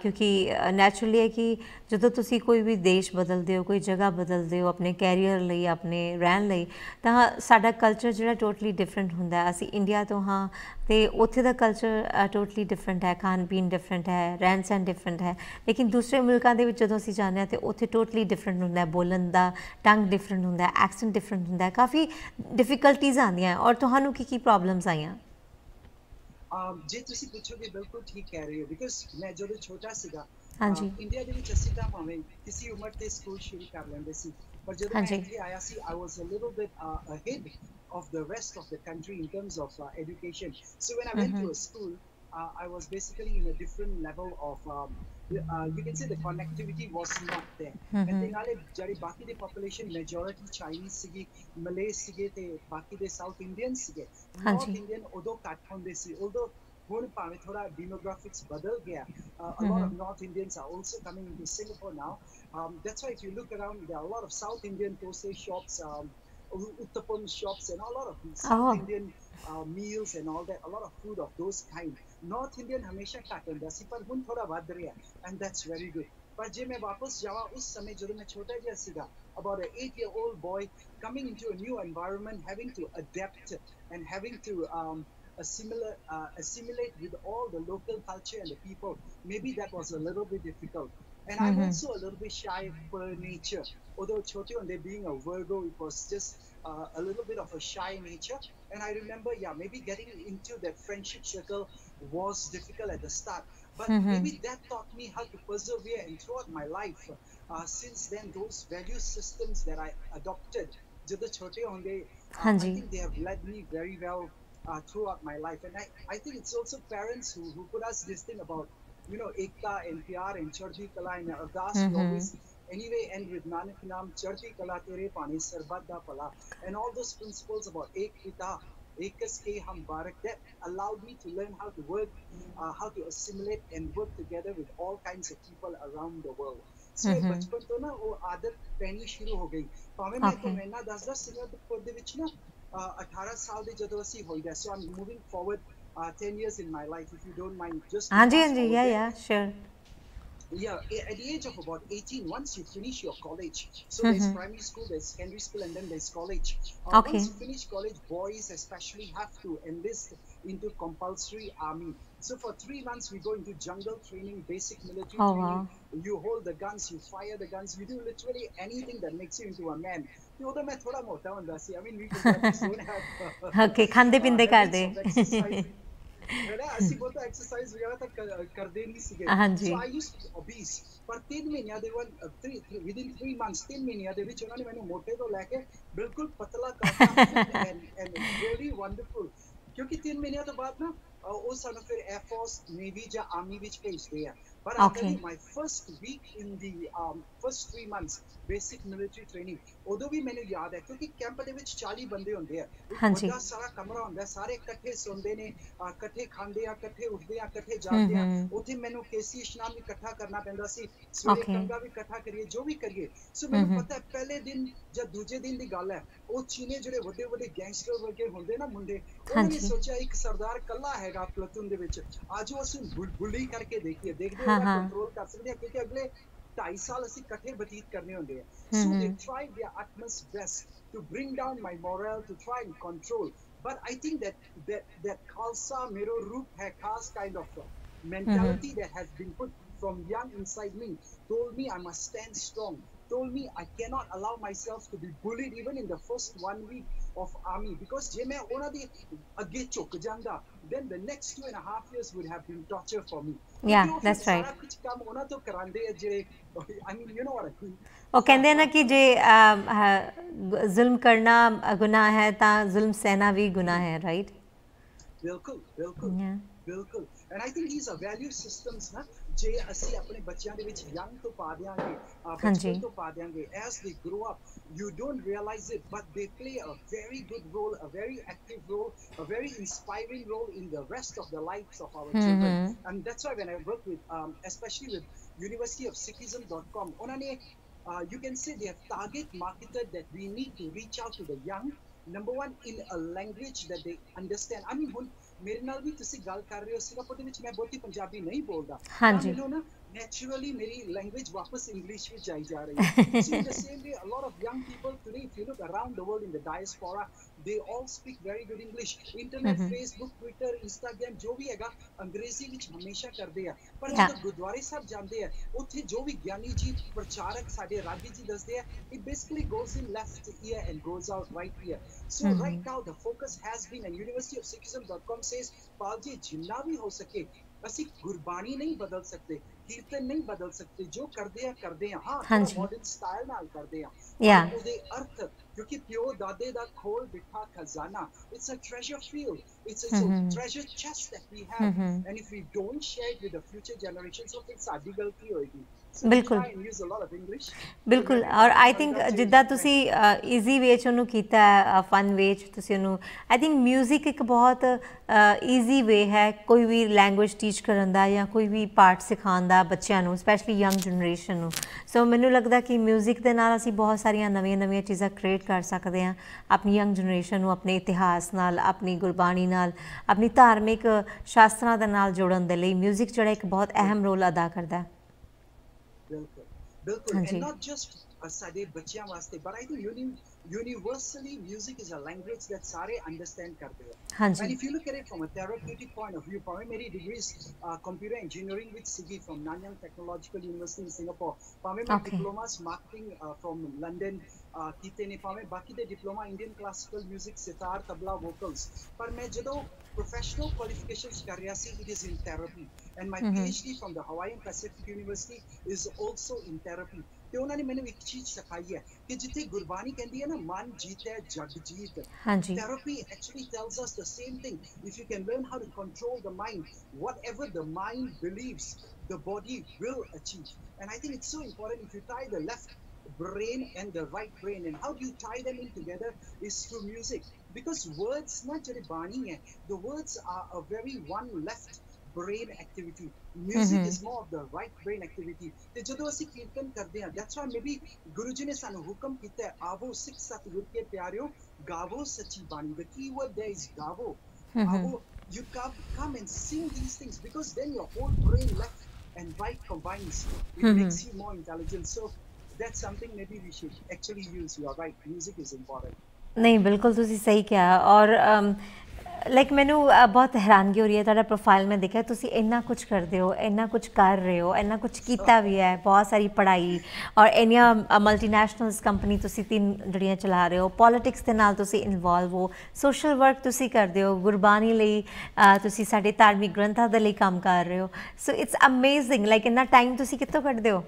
[SPEAKER 1] ਕਿਉਂਕਿ ਨੈਚੁਰਲੀ ਹੈ ਕਿ ਜਦੋਂ ਤੁਸੀਂ ਕੋਈ ਵੀ ਦੇਸ਼ ਬਦਲਦੇ ਹੋ, ਕੋਈ ਜਗ੍ਹਾ ਬਦਲਦੇ ਹੋ, ਆਪਣੇ ਕੈਰੀਅਰ ਲਈ, ਆਪਣੇ ਰਹਿਣ ਲਈ, ਤਾਂ ਸਾਡਾ ਕਲਚਰ ਜਿਹੜਾ ਟੋਟਲੀ ਡਿਫਰੈਂਟ ਹੁੰਦਾ ਹੈ। ਅਸੀਂ ਇੰਡੀਆ ਤੋਂ ਹਾਂ ਤੇ ਉੱਥੇ ਦਾ ਕਲਚਰ ਟੋਟਲੀ ਡਿਫਰੈਂਟ ਹੈ। ਖਾਣ ਪੀਣ ਡਿਫਰੈਂਟ ਹੈ ਰਹਿਣ ਸਹਿਣ ਡਿਫਰੈਂਟ ਹੈ। ਲੇਕਿਨ ਦੂਸਰੇ ਮੁਲਕਾਂ ਦੇ ਵਿੱਚ ਜਦੋਂ ਅਸੀਂ ਜਾਂਦੇ ਹਾਂ ਤੇ ਉੱਥੇ ਟੋਟਲੀ ਡਿਫਰੈਂਟ ਹੁੰਦਾ ਹੈ। ਬੋਲਣ ਦਾ ਟੰਗ ਡਿਫਰੈਂਟ ਹੁੰਦਾ ਹੈ ਐਕਸੈਂਟ ਡਿਫਰੈਂਟ ਹੁੰਦਾ ਹੈ। ਕਾਫੀ ਡਿਫਿਕਲਟੀਜ਼ ਆਉਂਦੀਆਂ ਔਰ ਤੁਹਾਨੂੰ ਕੀ ਕੀ ਪ੍ਰੋਬਲਮ ਪ੍ਰੋਬਲਮਸ ਆਈਆਂ
[SPEAKER 2] um, ਜੇ ਤੁਸੀਂ ਪੁੱਛੋਗੇ ਬਿਲਕੁਲ ਠੀਕ ਕਹਿ ਰਹੇ ਹੋ ਬਿਕਾਜ਼ ਮੈਂ ਜਦੋਂ ਛੋਟਾ ਸੀਗਾ
[SPEAKER 1] ਹਾਂਜੀ।
[SPEAKER 2] ਇੰਡੀਆ ਦੇ ਵਿੱਚ ਅਸੀਂ ਤਾਂ ਭਾਵੇਂ ਕਿਸੇ ਉਮਰ ਤੇ ਸਕੂਲ ਸ਼ੁਰੂ ਕਰ ਲੈਂਦੇ ਸੀ ਪਰ ਜਦੋਂ ਮੈਂ
[SPEAKER 1] ਹਾਂਜੀ।
[SPEAKER 2] ਇੱਥੇ ਆਇਆ ਸੀ I was a little bit uh, ahead of the rest of the country in terms of uh, education so when I went to a school uh, I was basically in a different level of um, uh, you can say the connectivity was not there
[SPEAKER 1] Mhm.
[SPEAKER 2] and ਤੇ ਨਾਲੇ ਜਿਹੜੀ ਬਾਕੀ ਦੀ population majority Chinese ਸੀਗੀ Malay ਸੀਗੇ ਤੇ ਬਾਕੀ ਦੇ South Indian ਸੀਗੇ
[SPEAKER 1] ਹਾਂਜੀ।
[SPEAKER 2] North Indian ਉਦੋਂ ਘੱਟ ਹੁੰਦੇ ਸੀ ਉਦੋਂ ਹੁਣ ਭਾਵੇਂ ਥੋੜਾ demographics ਬਦਲ ਗਿਆ uh, a lot of North Indians are also coming into Singapore now um, that's why if you look around there are a lot of South Indian thosai shops um, uttapam shops and a lot of South
[SPEAKER 1] Oh.
[SPEAKER 2] Indian uh, meals and all that a lot of food of those kind north Indian हमेशा क्या कर रहा सी पर हुन थोड़ा वाद रहा and that's very good पर जे मैं वापस जावा उस समय जो मैं छोटा जिया सीगा about an eight year old boy coming into a new environment having to adapt and having to um, assimilate, uh, assimilate with all the local culture and the people maybe that was a little bit difficult and mm-hmm.
[SPEAKER 1] I'm
[SPEAKER 2] also a little bit shy per nature. Although Chote on being a Virgo, it was just uh, a little bit of a shy nature. And I remember, yeah, maybe getting into that friendship circle was difficult at the start. But
[SPEAKER 1] mm-hmm.
[SPEAKER 2] maybe that taught me how to persevere and throughout my life. Uh, since then, those value systems that I adopted, जिधर छोटे होंगे, I think they have led me very well uh, throughout my life. And I, I think it's also parents who, who put us this thing about, you know, ekta and pyar and chardi kala and ardas.
[SPEAKER 1] Mm-hmm.
[SPEAKER 2] Always anyway end with Nanak Naam, chardi kala tere pani sarbat da pala. And all those principles about ek pita, ekas ke hum barak that allowed me to learn how to work uh, how to assimilate and work together with all kinds of people around the world ਸੋ ਇਹ
[SPEAKER 1] Mhm.
[SPEAKER 2] ਬਚਪਨ ਤੋਂ ਨਾ ਉਹ ਆਦਤ ਪੈਣੀ ਸ਼ੁਰੂ ਹੋ ਗਈ ਭਾਵੇਂ ਮੈਂ
[SPEAKER 1] Okay.
[SPEAKER 2] ਤੁਹਾਨੂੰ ਇੰਨਾ ਦੱਸਦਾ ਸਿੰਗਾਪੁਰ ਦੇ ਵਿੱਚ ਨਾ uh, 18 ਸਾਲ ਦੇ ਜਦੋਂ ਅਸੀਂ ਹੋਈਦਾ ਸੋ ਆਮ moving forward uh, 10 years in my life if you don't mind just to
[SPEAKER 1] ਹਾਂਜੀ
[SPEAKER 2] fast
[SPEAKER 1] ਹਾਂਜੀ
[SPEAKER 2] forward
[SPEAKER 1] ਯਾ
[SPEAKER 2] there.
[SPEAKER 1] ਯਾ ਸ਼ੋਰ
[SPEAKER 2] yeah, at the age of about 18, once you finish your college, so mm-hmm.
[SPEAKER 1] there's
[SPEAKER 2] primary school, there's secondary school, and then there's college. Uh,
[SPEAKER 1] okay.
[SPEAKER 2] Once you finish college, boys especially have to enlist into compulsory army. So for three months, we go into jungle training, basic military
[SPEAKER 1] oh,
[SPEAKER 2] training. Wow. You hold the guns, you fire the guns, you do literally anything that makes you into a man.
[SPEAKER 1] Okay,
[SPEAKER 2] उधर मैं थोड़ा मोटा मेरा ऐसी बोलता exercise वगैरह तक कर
[SPEAKER 1] दे
[SPEAKER 2] नहीं सके हाँ जी। सो आई यूज्ड ओबीस पर तीन महीने दे one three within three months तीन महीने दे विच उन्होंने मैंने मोटे तो लेके बिल्कुल पतला करता एंड एंड रियली वंडरफुल क्योंकि तीन महीने तो बाद ना ਉਹ ਸਾਨੂੰ ਫਿਰ ਐਫ ਫੋਰਸ ਨੇਵੀ ਜਾਂ ਆਰਮੀ ਵਿੱਚ ਭੇਜਦੇ ਆ ਪਰ
[SPEAKER 1] ਆਖਰ
[SPEAKER 2] ਦੀ my first week in the first 3 months basic military training ਉਦੋਂ ਵੀ ਮੈਨੂੰ ਯਾਦ ਹੈ ਕਿਉਂਕਿ ਕੈਂਪ ਦੇ ਵਿੱਚ 40 ਬੰਦੇ ਹੁੰਦੇ ਆ
[SPEAKER 1] ਹਾਂਜੀ।
[SPEAKER 2] ਵੱਡਾ ਸਾਰਾ ਕਮਰਾ ਹੁੰਦਾ ਸਾਰੇ ਇਕੱਠੇ ਸੌਂਦੇ ਨੇ ਇਕੱਠੇ ਖਾਂਦੇ ਆ ਇਕੱਠੇ ਉੱਠਦੇ ਆ ਇਕੱਠੇ ਜਾਂਦੇ ਆ। ਉੱਥੇ ਮੈਨੂੰ ਕੇਸੀ ਇਸ਼ਨਾਨ ਵੀ ਇਕੱਠਾ ਕਰਨਾ ਪੈਂਦਾ ਸੀ ਸਵੇਰੇ. ਕੰਗਾ ਵੀ ਇਕੱਠਾ ਕਰੀਏ ਜੋ ਵੀ ਕਰੀਏ ਸੋ ਮੈਨੂੰ। ਪਤਾ ਪਹਿਲੇ ਦਿਨ ਜਾਂ ਦੂਜੇ ਦਿਨ ਦੀ ਗੱਲ ਹੈ ਉਹ ਚੀਨੇ ਜਿਹੜੇ ਵੱਡੇ ਵੱਡੇ ਗੈਂਗਸਟਰ ਵਰਗੇ ਹੁੰਦੇ ਨਾ ਮੁੰਡੇ ਉਹਨਾਂ ਨੇ। ਸੋਚਿਆ ਇੱਕ ਸਰਦਾਰ ਕੱਲਾ ਹੈਗਾ ਪਲਟੂਨ ਦੇ ਵਿੱਚ ਆਜੋ ਅਸੀਂ ਬੁੱਲੀ ਕਰਕੇ ਦੇਖੀਏ ਦੇਖਦੇ
[SPEAKER 1] ਹਾਂ।
[SPEAKER 2] ਕੰਟਰੋਲ ਕਰ ਸਕਦੇ ਹਾਂ ਕਿਉਂਕਿ ਅਗਲੇ 2.5 ਸਾਲ ਅਸੀਂ ਇਕੱਠੇ ਬਤੀਤ ਕਰਨੇ ਹੁੰਦੇ ਆ
[SPEAKER 1] ਹਮ,
[SPEAKER 2] so they
[SPEAKER 1] hmm.
[SPEAKER 2] tried their utmost best to bring down my morale to try and control but i think that that that khalsa mero roop hai khas kind of uh, mentality that has been put from young inside me told me i must stand strong told me i cannot allow myself to be bullied even in the first one week of army because ਜੇ ਮੈਂ ਉਹਨਾਂ ਦੇ ਅੱਗੇ ਝੁਕ ਜਾਂਦਾ then the next two and a half years would have been torture for me
[SPEAKER 1] Yeah,
[SPEAKER 2] ਕਿਉਂਕਿ ਉਹ ਫਿਰ
[SPEAKER 1] that's right.
[SPEAKER 2] ਸਾਰਾ ਕੁਝ ਕੰਮ ਉਹਨਾਂ ਤੋਂ ਕਰਾਉਂਦੇ ਆ ਜਿਹੜੇ i mean you know what i mean
[SPEAKER 1] ਉਹ ਕਹਿੰਦੇ ਆ ਨਾ ਕਿ ਜੇ ਅਮ, ਹ- ਜ਼ੁਲਮ ਕਰਨਾ ਗੁਨਾਹ ਹੈ ਤਾਂ ਜ਼ੁਲਮ ਸਹਿਣਾ ਵੀ ਗੁਨਾਹ ਹੈ ਰਾਈਟ
[SPEAKER 2] ਬਿਲਕੁਲ ਬਿਲਕੁਲ ਬਿਲਕੁਲ and I think these are value systems ਨਾ ਜੇ ਅਸੀਂ ਆਪਣੇ ਬੱਚਿਆਂ ਦੇ ਵਿੱਚ ਯੰਗ ਤੋਂ ਪਾ ਦਿਆਂਗੇ ਅਹ
[SPEAKER 1] ਹਾਂਜੀ।
[SPEAKER 2] ਬਚਪਨ ਤੋਂ ਪਾ ਦਿਆਂਗੇ as they grow up you don't realize it but they play a very good role a very active role a very inspiring role in the rest of the lives of our children
[SPEAKER 1] Mhm.
[SPEAKER 2] and that's why when i work with um, especially with university of sikhism.com ਉਹਨਾਂ ਨੇ uh, you can say they have target marketed that we need to reach out to the young number one in a language that they understand i mean ਹੁਣ ਮੇਰੇ ਨਾਲ ਵੀ ਤੁਸੀਂ ਗੱਲ ਕਰ ਰਹੇ ਹੋ ਸਿੰਗਾਪੁਰ ਦੇ ਵਿੱਚ ਮੈਂ ਬਹੁਤੀ ਪੰਜਾਬੀ ਨਹੀਂ ਬੋਲਦਾ
[SPEAKER 1] ਹਾਂਜੀ।
[SPEAKER 2] ਮੈਨੂੰ ਨਾ naturally ਮੇਰੀ language ਵਾਪਸ ਇੰਗਲਿਸ਼ ਵਿੱਚ ਆਈ ਜਾ ਰਹੀ ਹੈ so in the same way a lot of young people today if you look around the world in the diaspora they all speak very good english internet
[SPEAKER 1] Mhm.
[SPEAKER 2] facebook twitter instagram ਜੋ ਵੀ ਹੈਗਾ ਅੰਗਰੇਜ਼ੀ ਵਿੱਚ ਹਮੇਸ਼ਾ ਕਰਦੇ ਆ ਪਰ
[SPEAKER 1] Yeah.
[SPEAKER 2] ਜਦੋਂ ਗੁਰਦੁਆਰੇ ਸਾਹਿਬ ਜਾਂਦੇ ਆ ਉੱਥੇ ਜੋ ਵੀ ਗਿਆਨੀ ਜੀ ਪ੍ਰਚਾਰਕ ਸਾਡੇ ਰਾਗੀ ਜੀ ਦੱਸਦੇ ਆ it basically goes in left ear and goes out right ear so
[SPEAKER 1] Mhm.
[SPEAKER 2] right now the focus has been and university of sikhism.com says Pal ji ਜਿੰਨਾ ਵੀ ਹੋ ਸਕੇ ਅਸੀਂ ਗੁਰਬਾਣੀ ਨਹੀਂ ਬਦਲ ਸਕਦੇ ਕੀਰਤਨ ਨਹੀਂ ਬਦਲ ਸਕਦੇ ਜੋ ਕਰਦੇ ਆ ਕਰਦੇ ਆ ਹਾਂ
[SPEAKER 1] ਹਾਂਜੀ।
[SPEAKER 2] ਮਾਡਰਨ ਸਟਾਈਲ ਨਾਲ ਕਰਦੇ ਆ
[SPEAKER 1] Yeah.
[SPEAKER 2] ਪਰ ਉਹਦੇ ਅਰਥ ਕਿਉਂਕਿ ਪਿਓ ਦਾਦੇ ਦਾ ਖੋਲ ਬਿਠਾ ਖਜ਼ਾਨਾ it's uh treasure field it's uh
[SPEAKER 1] Mhm.
[SPEAKER 2] Treasure chest that we have
[SPEAKER 1] Mhm.
[SPEAKER 2] and if we don't share it with the future generations so ਫਿਰ ਸਾਡੀ ਗਲਤੀ ਹੋਏਗੀ So we
[SPEAKER 1] ਬਿਲਕੁਲ
[SPEAKER 2] try and use a lot of English.
[SPEAKER 1] ਬਿਲਕੁਲ
[SPEAKER 2] But
[SPEAKER 1] ਔਰ ਆਈ
[SPEAKER 2] sometimes
[SPEAKER 1] think
[SPEAKER 2] it's
[SPEAKER 1] ਜਿੱਦਾਂ
[SPEAKER 2] French.
[SPEAKER 1] ਤੁਸੀਂ easy way ਚ ਉਹਨੂੰ ਕੀਤਾ ਹੈ ਫਨ ਵੇ ਚ ਤੁਸੀਂ ਉਹਨੂੰ ਆਈ ਥਿੰਕ 뮤직 ਇੱਕ ਬਹੁਤ ਈਜ਼ੀ ਵੇ ਹੈ ਕੋਈ ਵੀ ਲੈਂਗੁਏਜ ਟੀਚ ਕਰਨ ਦਾ ਜਾਂ ਕੋਈ ਵੀ ਪਾਰਟ ਸਿਖਾਉਣ ਦਾ ਬੱਚਿਆਂ ਨੂੰ ਸਪੈਸ਼ਲੀ ਯੰਗ ਜਨਰੇਸ਼ਨ ਨੂੰ ਸੋ ਮੈਨੂੰ ਲੱਗਦਾ ਕਿ 뮤직 ਦੇ ਨਾਲ ਅਸੀਂ ਬਹੁਤ ਸਾਰੀਆਂ ਨਵੀਆਂ-ਨਵੀਆਂ ਚੀਜ਼ਾਂ ਕ੍ਰੀਏਟ ਕਰ ਸਕਦੇ ਹਾਂ ਆਪਣੀ ਯੰਗ ਜਨਰੇਸ਼ਨ ਨੂੰ ਆਪਣੇ ਇਤਿਹਾਸ ਨਾਲ ਆਪਣੀ ਗੁਰਬਾਣੀ ਨਾਲ ਆਪਣੀ ਧਾਰਮਿਕ ਸ਼ਾਸਤਰਾਂ ਦੇ ਨਾਲ ਜੋੜਨ ਦੇ ਲਈ 뮤직 ਜਿਹੜਾ ਇੱਕ ਬਹੁਤ ਅਹਿਮ ਰੋਲ ਅਦਾ ਕਰਦਾ ਹੈ
[SPEAKER 2] ਬਿਲਕੁਲ ਬਿਲਕੁਲ
[SPEAKER 1] ਹਾਂਜੀ।
[SPEAKER 2] and not just uh, ਸਾਡੇ ਬੱਚਿਆਂ ਵਾਸਤੇ but I think uni universally music is a language that ਸਾਰੇ understand ਕਰਦੇ ਆ
[SPEAKER 1] ਹਾਂਜੀ
[SPEAKER 2] And if you look at it from a therapeutic point of view, ਭਾਵੇਂ ਮੇਰੀ degrees uh, computer engineering ਵਿੱਚ ਸੀਗੀ from Nanyang Technological University in Singapore, ਭਾਵੇਂ ਮੈਂ
[SPEAKER 1] Okay.
[SPEAKER 2] diplomas marketing uh, from London uh, ਕੀਤੇ ਨੇ ਭਾਵੇਂ ਬਾਕੀ ਦੇ diploma Indian classical music sitar tabla vocals ਪਰ ਮੈਂ ਜਦੋਂ professional qualifications ਕਰ ਰਿਹਾ ਸੀ it is in therapy and my
[SPEAKER 1] Mhm.
[SPEAKER 2] PhD from the Hawaiian Pacific University is also in therapy ਤੇ ਉਹਨਾਂ ਨੇ ਮੈਨੂੰ ਇੱਕ ਚੀਜ਼ ਸਿਖਾਈ ਹੈ ਕਿ ਜਿੱਥੇ ਗੁਰਬਾਣੀ ਕਹਿੰਦੀ ਹੈ ਨਾ ਮਨ ਜੀਤੈ ਜਗ ਜੀਤ
[SPEAKER 1] ਹਾਂਜੀ
[SPEAKER 2] Therapy actually tells us the same thing. If you can learn how to control the mind, whatever the mind believes, the body will achieve. And I think it's so important if you tie the left brain and the right brain, and how do you tie them in together is through music. Because words, not just bani hai, the words are a very one left brain activity. Music
[SPEAKER 1] Mhm.
[SPEAKER 2] is more of the right brain activity. ਤੇ ਜਦੋਂ ਅਸੀਂ ਕੀਰਤਨ ਕਰਦੇ ਹਾਂ that's why maybe Guru ji ਨੇ ਸਾਨੂੰ ਹੁਕਮ ਕੀਤਾ ਹੈ ਆਵੋ ਸਿੱਖ ਸਤਿਗੁਰ ਕੇ ਪਿਆਰਿਓ ਗਾਵੋ ਸੱਚੀ ਬਾਣੀ the key word there is gavo
[SPEAKER 1] Mhm.
[SPEAKER 2] Avo, you come come and sing these things because then your whole brain left and right combines it
[SPEAKER 1] Mhm.
[SPEAKER 2] makes you more intelligent so that's something maybe we should actually use you are right music is important
[SPEAKER 1] ਨਹੀਂ ਬਿਲਕੁਲ ਤੁਸੀਂ ਸਹੀ ਕਿਹਾ ਔਰ like ਮੈਨੂੰ ਬਹੁਤ ਹੈਰਾਨਗੀ ਹੋ ਰਹੀ ਹੈ ਤੁਹਾਡਾ ਪ੍ਰੋਫਾਈਲ ਮੈਂ ਦੇਖਿਆ ਤੁਸੀਂ ਇੰਨਾ ਕੁਝ ਕਰਦੇ ਹੋ ਇੰਨਾ ਕੁਝ ਕਰ ਰਹੇ ਹੋ ਇੰਨਾ ਕੁਝ ਕੀਤਾ ਵੀ ਹੈ ਬਹੁਤ ਸਾਰੀ ਪੜ੍ਹਾਈ ਔਰ ਇੰਨੀਆਂ ਮਲਟੀਨੈਸ਼ਨਲਸ ਕੰਪਨੀ ਤੁਸੀਂ ਤਿੰਨ ਜਿਹੜੀਆਂ ਚਲਾ ਰਹੇ ਹੋ ਪੋਲਿਟਿਕਸ ਦੇ ਨਾਲ ਤੁਸੀਂ ਇਨਵੋਲਵ ਹੋ ਸੋਸ਼ਲ ਵਰਕ ਤੁਸੀਂ ਕਰਦੇ ਹੋ ਗੁਰਬਾਣੀ ਲਈ ਤੁਸੀਂ ਸਾਡੇ ਧਾਰਮਿਕ ਗ੍ਰੰਥਾਂ ਦੇ ਲਈ ਕੰਮ ਕਰ ਰਹੇ ਹੋ ਸੋ ਇਟਸ ਅਮੇਜ਼ਿੰਗ ਲਾਈਕ ਇੰਨਾ ਟਾਈਮ ਤੁਸੀਂ ਕਿੱਥੋਂ ਕੱਢਦੇ ਹੋ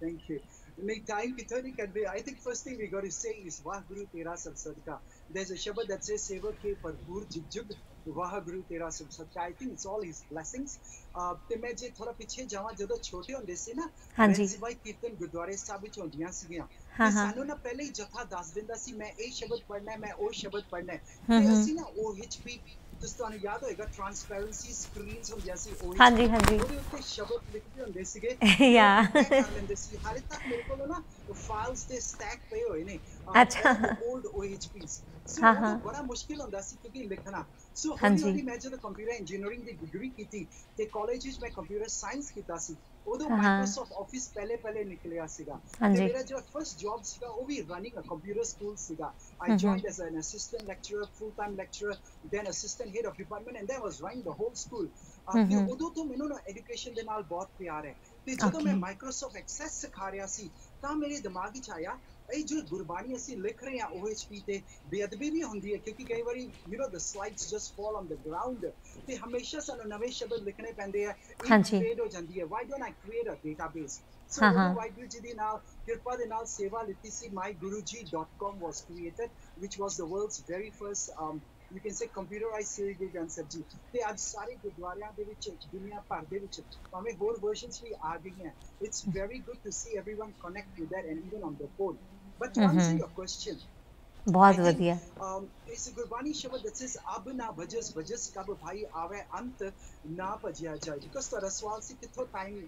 [SPEAKER 2] thank you. make time ਕਿਥੋਂ ਨਹੀਂ ਕਰਦੇ I think first thing we got to say is Waheguru ਤੇਰਾ ਸਭ ਸਦਕਾ there's a shabad that says ਸੇਵਕ ਕੇ ਭਰਪੂਰ ਜੁਗ ਜੁਗ ਵਾਹਿਗੁਰੂ ਤੇਰਾ ਸਭ ਸਦਕਾ I think it's all his blessings uh, ਤੇ ਮੈਂ ਜੇ ਥੋੜਾ ਪਿੱਛੇ ਜਾਵਾਂ ਜਦੋਂ ਛੋਟੇ ਹੁੰਦੇ ਸੀ ਨਾ
[SPEAKER 1] ਹਾਂਜੀ।
[SPEAKER 2] ਸਿਵਾਈ ਕੀਰਤਨ ਗੁਰਦੁਆਰੇ ਸਾਹਿਬ ਵਿੱਚ ਹੁੰਦੀਆਂ ਸੀਗੀਆਂ
[SPEAKER 1] ਹਾਂ,
[SPEAKER 2] ਤੇ
[SPEAKER 1] ਹਾਂ।
[SPEAKER 2] ਸਾਨੂੰ ਨਾ ਪਹਿਲੇ ਹੀ ਜਥਾ ਦੱਸ ਦਿੰਦਾ ਸੀ ਮੈਂ ਇਹ ਸ਼ਬਦ ਪੜ੍ਹਨਾ ਹੈ ਮੈਂ ਉਹ ਸ਼ਬਦ ਪੜ੍ਹਨਾ ਹੈ
[SPEAKER 1] ਹਮ,
[SPEAKER 2] ਤੇ
[SPEAKER 1] ਹਮ।
[SPEAKER 2] ਅਸੀਂ ਨਾ OHP ਤੁਸੀਂ ਤੁਹਾਨੂੰ ਯਾਦ ਹੋਏਗਾ ਟ੍ਰਾਂਸਪੈਰੈਂਸੀ ਸਕਰੀਨਸ ਹੁੰਦੀਆਂ ਸੀ OHP
[SPEAKER 1] ਹਾਂਜੀ, ਹਾਂਜੀ।
[SPEAKER 2] ਉਹਦੇ ਉੱਤੇ ਸ਼ਬਦ ਲਿਖਦੇ ਹੁੰਦੇ ਸੀਗੇ ਕਰ ਲੈਂਦੇ ਸੀ ਹਾਲੇ ਤੱਕ ਮੇਰੇ ਕੋਲ ਨਾ ਫਾਈਲਸ ਦੇ ਸਟੈਕ ਪਏ ਹੋਏ ਨੇ
[SPEAKER 1] ਅੱਛਾ।
[SPEAKER 2] 올ਡ OHPs
[SPEAKER 1] ਹਾਂ,
[SPEAKER 2] ਉਹ
[SPEAKER 1] ਹਾਂ।
[SPEAKER 2] ਬੜਾ ਮੁਸ਼ਕਿਲ ਹੁੰਦਾ ਸੀ ਕਿਉਂਕਿ ਲਿਖਣਾ ਸੋ। ਹੌਲੀ ਮੈਂ ਜਦੋਂ ਕੰਪਿਊਟਰ ਇੰਜੀਨੀਅਰਿੰਗ ਦੀ ਡਿਗਰੀ ਕੀਤੀ ਤੇ ਕਾਲਜ ਵਿੱਚ ਮੈਂ ਕੰਪਿਊਟਰ ਸਾਇੰਸ ਕੀਤਾ ਸੀ ਉਦੋਂ
[SPEAKER 1] ਹਾਂ।
[SPEAKER 2] ਮਾਈਕਰੋਸਾਫਟ ਆਫਿਸ ਪਹਿਲੇ ਪਹਿਲੇ ਨਿਕਲਿਆ ਸੀਗਾ ਤੇ
[SPEAKER 1] ਹਾਂਜੀ।
[SPEAKER 2] ਮੇਰਾ ਜੋ ਫਰਸਟ ਜੌਬ ਸੀਗਾ ਉਹ ਵੀ ਰਨਿੰਗ ਅ ਕੰਪਿਊਟਰ ਸਕੂਲ ਸੀਗਾ I
[SPEAKER 1] Mhm.
[SPEAKER 2] joined as an assistant lecturer, full-time lecturer, then assistant head of department, and then I was running the whole school. Uh, ਤੇ
[SPEAKER 1] Mhm.
[SPEAKER 2] ਉਦੋਂ ਤੋਂ ਮੈਨੂੰ ਨਾ ਐਜੂਕੇਸ਼ਨ ਦੇ ਨਾਲ ਬਹੁਤ ਪਿਆਰ ਹੈ ਤੇ ਜਦੋਂ ਮੈਂ
[SPEAKER 1] Okay.
[SPEAKER 2] ਮਾਈਕਰੋਸਾਫਟ ਐਕਸੈਸ ਸਿਖਾ ਰਿਹਾ ਸੀ ਤਾਂ ਮੇਰੇ ਦਿਮਾਗ ਵਿੱਚ ਆਇਆ ਇਹ ਜੋ ਗੁਰਬਾਣੀ ਅਸੀਂ ਲਿਖ ਰਹੇ ਹਾਂ OHP ਤੇ ਬੇਅਦਬੀ ਵੀ ਹੁੰਦੀ ਹੈ ਕਿਉਂਕਿ ਕਈ ਵਾਰੀ you نو the slides just fall on the ground ਤੇ ਹਮੇਸ਼ਾ ਸਾਨੂੰ ਨਵੇਂ ਸ਼ਬਦ ਲਿਖਣੇ ਪੈਂਦੇ ਆ
[SPEAKER 1] ਹਾਂਜੀ।
[SPEAKER 2] ਫੇਡ ਹੋ ਜਾਂਦੀ ਹੈ why don't I create a database ਸੋ
[SPEAKER 1] ਹਾਂ, ਹਾਂ।
[SPEAKER 2] ਵਾਹਿਗੁਰੂ ਜੀ ਦੇ ਨਾਲ ਕਿਰਪਾ ਦੇ ਨਾਲ ਸੇਵਾ ਲਿੱਤੀ ਸੀ myguruji.com was created which was the world's very first um, you can say computerized Sri Guru Granth Sahib Ji ਤੇ ਅੱਜ ਸਾਰੇ ਗੁਰਦੁਆਰਿਆਂ ਦੇ ਵਿੱਚ ਦੁਨੀਆ ਭਰ ਦੇ ਵਿੱਚ ਭਾਵੇਂ ਹੋਰ ਵਰਜ਼ਨਸ ਵੀ ਆ ਗਈਆਂ it's very good to see everyone connect with that and even on the phone but to answer
[SPEAKER 1] Mhm.
[SPEAKER 2] your question
[SPEAKER 1] ਬਹੁਤ
[SPEAKER 2] I think,
[SPEAKER 1] ਵਧੀਆ
[SPEAKER 2] um, ਇਸ ਗੁਰਬਾਣੀ ਸ਼ਬਦ that says ਅਬ ਨਾ ਭਜਸ ਭਜਸ ਕਬ ਭਾਈ ਆਵੇ ਅੰਤ ਨਾ ਭਜਿਆ ਜਾਏ because ਤੁਹਾਡਾ ਸਵਾਲ ਸੀ ਕਿੱਥੋਂ ਟਾਈਮ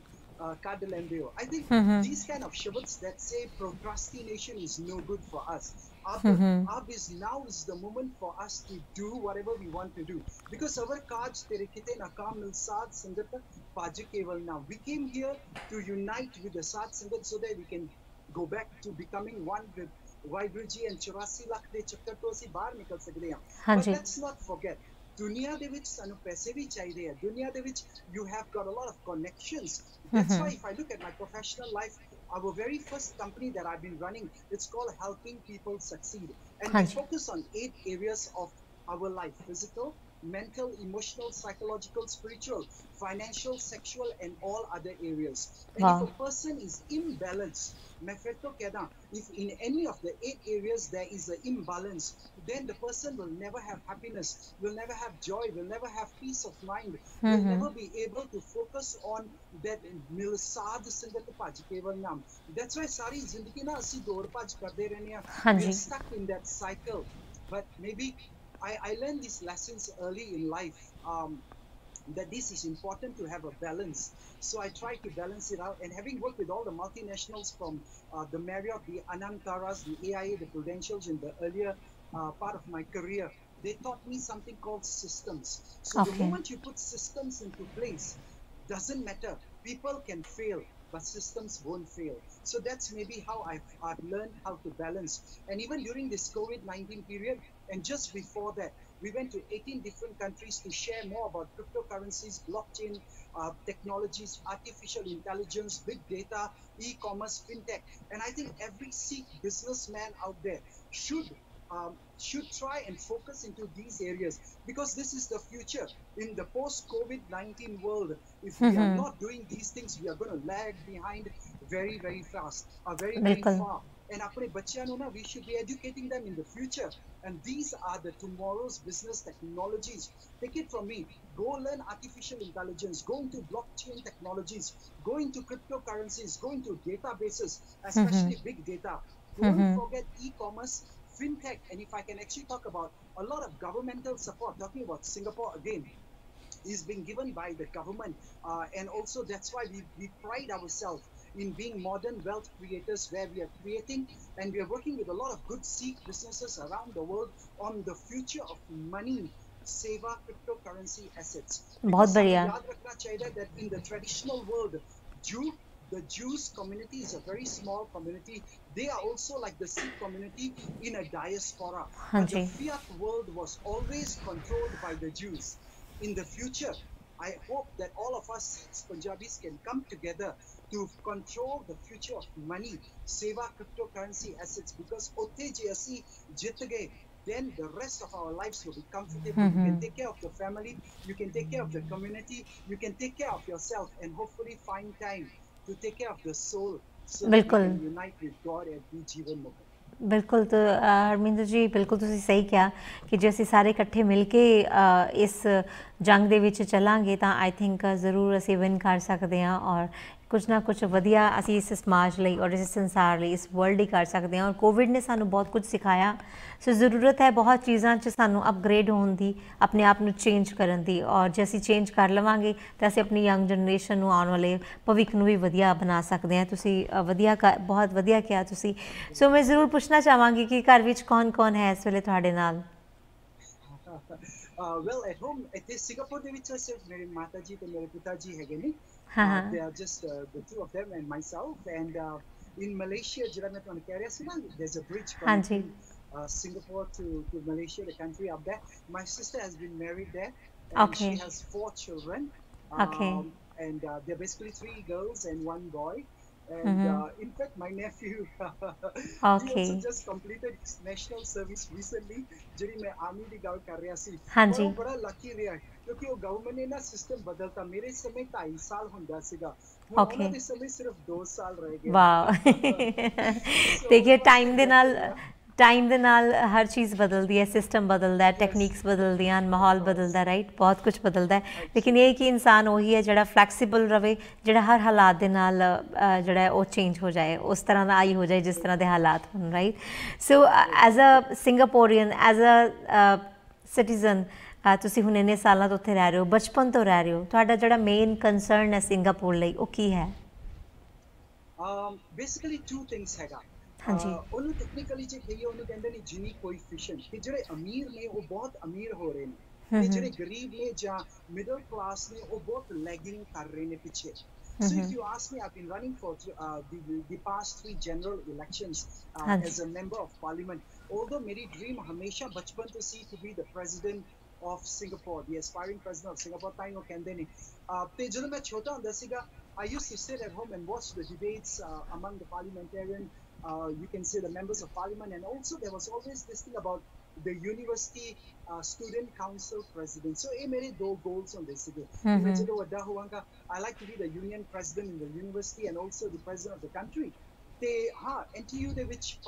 [SPEAKER 2] ਕੱਢ ਲੈਂਦੇ ਹੋ I think
[SPEAKER 1] Mhm.
[SPEAKER 2] these kind of shabads that say procrastination is no good for us ab,
[SPEAKER 1] Mhm.
[SPEAKER 2] ab is now is the moment for us to do whatever we want to do because our ਕਾਜ ਤੇਰੇ ਕਿਤੇ ਨਾ ਕਾਮ ਮਿਲ ਸਾਧ ਸੰਗਤ ਭਜ ਕੇਵਲ ਨਾ we came here to unite with the ਸਾਧ ਸੰਗਤ so that we can go back to becoming one with Waheguru ji and 84 lakh ਦੇ ਚੱਕਰ ਤੋਂ ਅਸੀਂ ਬਾਹਰ ਨਿਕਲ ਸਕਦੇ ਹਾਂ but
[SPEAKER 1] ਹਾਂਜੀ।
[SPEAKER 2] let's not forget ਦੁਨੀਆ ਦੇ ਵਿੱਚ ਸਾਨੂੰ ਪੈਸੇ ਵੀ ਚਾਹੀਦੇ ਆ ਦੁਨੀਆ ਦੇ ਵਿੱਚ you have got a lot of connections that's
[SPEAKER 1] Mhm.
[SPEAKER 2] why if I look at my professional life our very first company that I've been running it's called helping people succeed and we
[SPEAKER 1] ਹਾਂਜੀ।
[SPEAKER 2] focus on eight areas of our life physical mental, emotional, psychological, spiritual, financial, sexual, and all other areas. And
[SPEAKER 1] wow.
[SPEAKER 2] if a person is imbalanced, if in any of the eight areas there is an imbalance, then the person will never have happiness, will never have joy, will never have peace of mind, mm-hmm.
[SPEAKER 1] will
[SPEAKER 2] never be able to focus on that ਮਿਲਸਾਦ ਸੰਗਤ ਭਜ ਕੇਵਲ ਨਾਮ that's why ਸਾਰੀ ਜ਼ਿੰਦਗੀ ਨਾ ਅਸੀਂ ਦੌੜ ਭੱਜ ਕਰਦੇ ਰਹਿੰਦੇ ਆ we stuck in that I, I learned these lessons early in life um, that this is important to have a balance so I try to balance it out and having worked with all the multinationals from uh, the Marriott the Anantaras the AIA the Prudentials in the earlier uh, part of my career they taught me something called systems so the moment you put systems into place doesn't matter. People can fail, but systems won't fail. So that's maybe how I've, I've learned how to balance. And even during this COVID 19 period, and just before that, we went to 18 different countries to share more about cryptocurrencies, blockchain uh, technologies, artificial intelligence, big data, e-commerce, fintech. And I think every Sikh businessman out there should um, should try and focus into these areas because this is the future in the post-COVID-19 world. If mm -hmm. we are
[SPEAKER 1] mm-hmm.
[SPEAKER 2] not doing these things, we are going to lag behind very, very fast, uh, very, very far. And ਆਪਣੇ ਬੱਚਿਆਂ ਨੂੰ ਨਾ we should be educating them in the future. And these are the tomorrow's business technologies. Take it from me. Go learn artificial intelligence. Go into blockchain technologies. Go into cryptocurrencies. Go into databases, especially big data. Don't
[SPEAKER 1] Mhm.
[SPEAKER 2] forget e-commerce, fintech, and if I can actually talk about a lot of governmental support, talking about Singapore again, is being given by the government, uh, and also that's why we, we pride ourselves in being modern wealth creators, where we are creating and we are working with a lot of good Sikh businesses around the world on the future of money. Seva cryptocurrency assets.
[SPEAKER 1] बहुत
[SPEAKER 2] Because
[SPEAKER 1] बढ़िया।
[SPEAKER 2] याद रखना चाहिए that in the traditional world, Jew, the Jews community is a very small community. They are also like the Sikh community in a diaspora.
[SPEAKER 1] हाँ
[SPEAKER 2] But the
[SPEAKER 1] ji.
[SPEAKER 2] fiat world was always controlled by the Jews. In the future, I hope that all of us Sikhs, Punjabis can come together to control the future of money, seva cryptocurrency assets because OTGSE jit gaye, then the rest of our lives will be comfortable. Mm -hmm. You can take care of your family, you can take care of the community, you can take care of yourself and hopefully find time to take care of the soul so that
[SPEAKER 1] you
[SPEAKER 2] can unite with God at the Jeevan
[SPEAKER 1] Mohan. बिल्कुल तो हरमिंदर जी बिल्कुल ਤੁਸੀਂ सही ਕਿਹਾ कि जो ਅਸੀਂ सारे कट्ठे मिल के इस जंग ਦੇ ਵਿੱਚ तो आई थिंक ज़रूर ਜ਼ਰੂਰ विन कर सकते हैं और ਕੁਝ ਨਾ ਕੁਝ ਵਧੀਆ ਅਸੀਂ ਇਸ ਸਮਾਜ ਲਈ ਔਰ ਇਸ ਸੰਸਾਰ ਲਈ ਇਸ ਵਰਲਡ ਲਈ ਕਰ ਸਕਦੇ ਹਾਂ। ਔਰ ਕੋਵਿਡ ਨੇ ਸਾਨੂੰ ਬਹੁਤ ਕੁਝ ਸਿਖਾਇਆ। ਸੋ ਜ਼ਰੂਰਤ ਹੈ ਬਹੁਤ ਚੀਜ਼ਾਂ 'ਚ ਸਾਨੂੰ ਅਪਗ੍ਰੇਡ ਹੋਣ ਦੀ ਆਪਣੇ ਆਪ ਨੂੰ ਚੇਂਜ ਕਰਨ ਦੀ। ਔਰ ਜੇ ਅਸੀਂ ਚੇਂਜ ਕਰ ਲਵਾਂਗੇ ਤਾਂ ਅਸੀਂ ਆਪਣੀ ਯੰਗ ਜਨਰੇਸ਼ਨ ਨੂੰ ਆਉਣ ਵਾਲੇ ਭਵਿੱਖ ਨੂੰ ਵੀ ਵਧੀਆ ਬਣਾ ਸਕਦੇ ਹਾਂ। ਤੁਸੀਂ ਵਧੀਆ ਬਹੁਤ ਵਧੀਆ ਕਿਹਾ ਤੁਸੀਂ। ਸੋ ਮੈਂ ਜ਼ਰੂਰ ਪੁੱਛਣਾ ਚਾਹਾਂਗੀ ਕਿ ਘਰ ਵਿੱਚ ਕੌਣ-ਕੌਣ ਹੈ ਇਸ ਵੇਲੇ ਤੁਹਾਡੇ ਨਾਲ?
[SPEAKER 2] Uh, well, at ਇੱਥੇ ਸਿੰਗਾਪੁਰ ਦੇ ਵਿੱਚ ਸਿਰਫ ਮੇਰੇ ਮਾਤਾ ਜੀ ਤੇ ਮੇਰੇ ਪਿਤਾ ਜੀ ਹੈਗੇ ਨੇ।
[SPEAKER 1] Uh-huh.
[SPEAKER 2] Uh, they are just uh, the two of them and myself. And uh, in Malaysia, Jiramet there's a bridge connecting uh, Singapore to, to Malaysia, the country up there. My sister has been married there. And
[SPEAKER 1] okay.
[SPEAKER 2] She has four children. Um, okay. And they're basically three girls and one boy. and
[SPEAKER 1] Mhm.
[SPEAKER 2] uh, in fact my nephew he
[SPEAKER 1] Okay.
[SPEAKER 2] also just completed his national service recently ਜਿਹੜੀ ਮੈਂ army ਦੀ ਗੱਲ ਕਰ ਰਿਹਾ ਸੀ
[SPEAKER 1] ਹਾਂਜੀ।
[SPEAKER 2] ਪਰ ਉਹ ਬੜਾ Lucky ਰਿਹਾ ਕਿਉਂਕਿ ਉਹ ਗਵਰਨਮੈਂਟ ਨੇ ਨਾ ਸਿਸਟਮ ਬਦਲਤਾ ਮੇਰੇ ਸਮੇਂ 2.5 ਸਾਲ ਹੁੰਦਾ ਸੀਗਾ ਹੁਣ
[SPEAKER 1] Okay.
[SPEAKER 2] ਉਹਨਾਂ ਦੇ ਸਮੇਂ ਸਿਰਫ 2 ਸਾਲ ਰਹਿ ਗਏ
[SPEAKER 1] ਵਾਓ ਦੇਖਿਏ ਟਾਈਮ ਦੇ ਨਾਲ ਟਾਈਮ ਦੇ ਨਾਲ ਹਰ ਚੀਜ਼ ਬਦਲਦੀ ਹੈ ਸਿਸਟਮ ਬਦਲਦਾ ਹੈ ਟੈਕਨੀਕਸ ਬਦਲਦੀਆਂ ਹਨ ਮਾਹੌਲ ਬਦਲਦਾ ਰਾਈਟ ਬਹੁਤ ਕੁਝ ਬਦਲਦਾ ਹੈ। ਲੇਕਿਨ ਇਹ ਕਿ ਇਨਸਾਨ ਉਹੀ ਹੈ ਜਿਹੜਾ ਫਲੈਕਸੀਬਲ ਰਵੇ, ਜਿਹੜਾ ਹਰ ਹਾਲਾਤ ਦੇ ਨਾਲ ਜਿਹੜਾ ਉਹ ਚੇਂਜ ਹੋ ਜਾਏ, ਉਸ ਤਰ੍ਹਾਂ ਦਾ ਆਈ ਹੋ ਜਾਏ, ਜਿਸ ਤਰ੍ਹਾਂ ਦੇ ਹਾਲਾਤ ਹੋਣ right so as a Singaporean as a citizen ਤੁਸੀਂ ਹੁਣ ਇੰਨੇ ਸਾਲਾਂ ਤੋਂ ਉੱਥੇ ਰਹਿ ਰਹੇ ਹੋ, ਬਚਪਨ ਤੋਂ ਰਹਿ ਰਹੇ ਹੋ, ਤੁਹਾਡਾ ਜਿਹੜਾ ਮੇਨ ਕੰਸਰਨ ਹੈ ਸਿੰਗਾਪੁਰ ਲਈ, ਉਹ ਕੀ ਹੈ?
[SPEAKER 2] Um basically two ਹੈਗਾ।
[SPEAKER 1] ਹਾਂਜੀ।
[SPEAKER 2] ਅਹ ਉਹਨੂੰ ਟੈਕਨੀਕਲੀ ਜੇ ਕਹੀਏ ਉਹਨੂੰ ਕਹਿੰਦੇ ਨੇ ਜਿਨੀ ਕੋਐਫੀਸ਼ੀਐਂਟ ਕਿ ਜਿਹੜੇ ਅਮੀਰ ਨੇ ਉਹ ਬਹੁਤ ਅਮੀਰ ਹੋ ਰਹੇ ਨੇ
[SPEAKER 1] ਹਮ
[SPEAKER 2] ਤੇ
[SPEAKER 1] ਹਮ।
[SPEAKER 2] ਜਿਹੜੇ ਗਰੀਬ ਨੇ ਜਾਂ ਮਿਡਲ ਕਲਾਸ ਨੇ ਉਹ ਬਹੁਤ ਲੈਗਿੰਗ ਕਰ ਰਹੇ ਨੇ ਪਿੱਛੇ So
[SPEAKER 1] Mhm.
[SPEAKER 2] if you ask me, I've been running for uh, the, the past three general elections uh,
[SPEAKER 1] ਹਾਂਜੀ।
[SPEAKER 2] as a member of parliament. Although ਮੇਰੀ dream ਹਮੇਸ਼ਾ ਬਚਪਨ ਤੋਂ ਸੀ to be the president of Singapore, the aspiring president of Singapore ਤਾਂ ਹੀ ਉਹ ਕਹਿੰਦੇ ਨੇ ਅਹ ਤੇ ਜਦੋਂ ਮੈਂ ਛੋਟਾ ਹੁੰਦਾ ਸੀਗਾ I used to sit at home and watch the debates uh, among the parliamentarian uh, Uh, you can say the members of parliament, and also there was always this thing about the university uh, student council president. So eh, he
[SPEAKER 1] made
[SPEAKER 2] two goals
[SPEAKER 1] on
[SPEAKER 2] this again. Mm-hmm. I like to be the union president in the university and also the president of the country. They ha NTU they which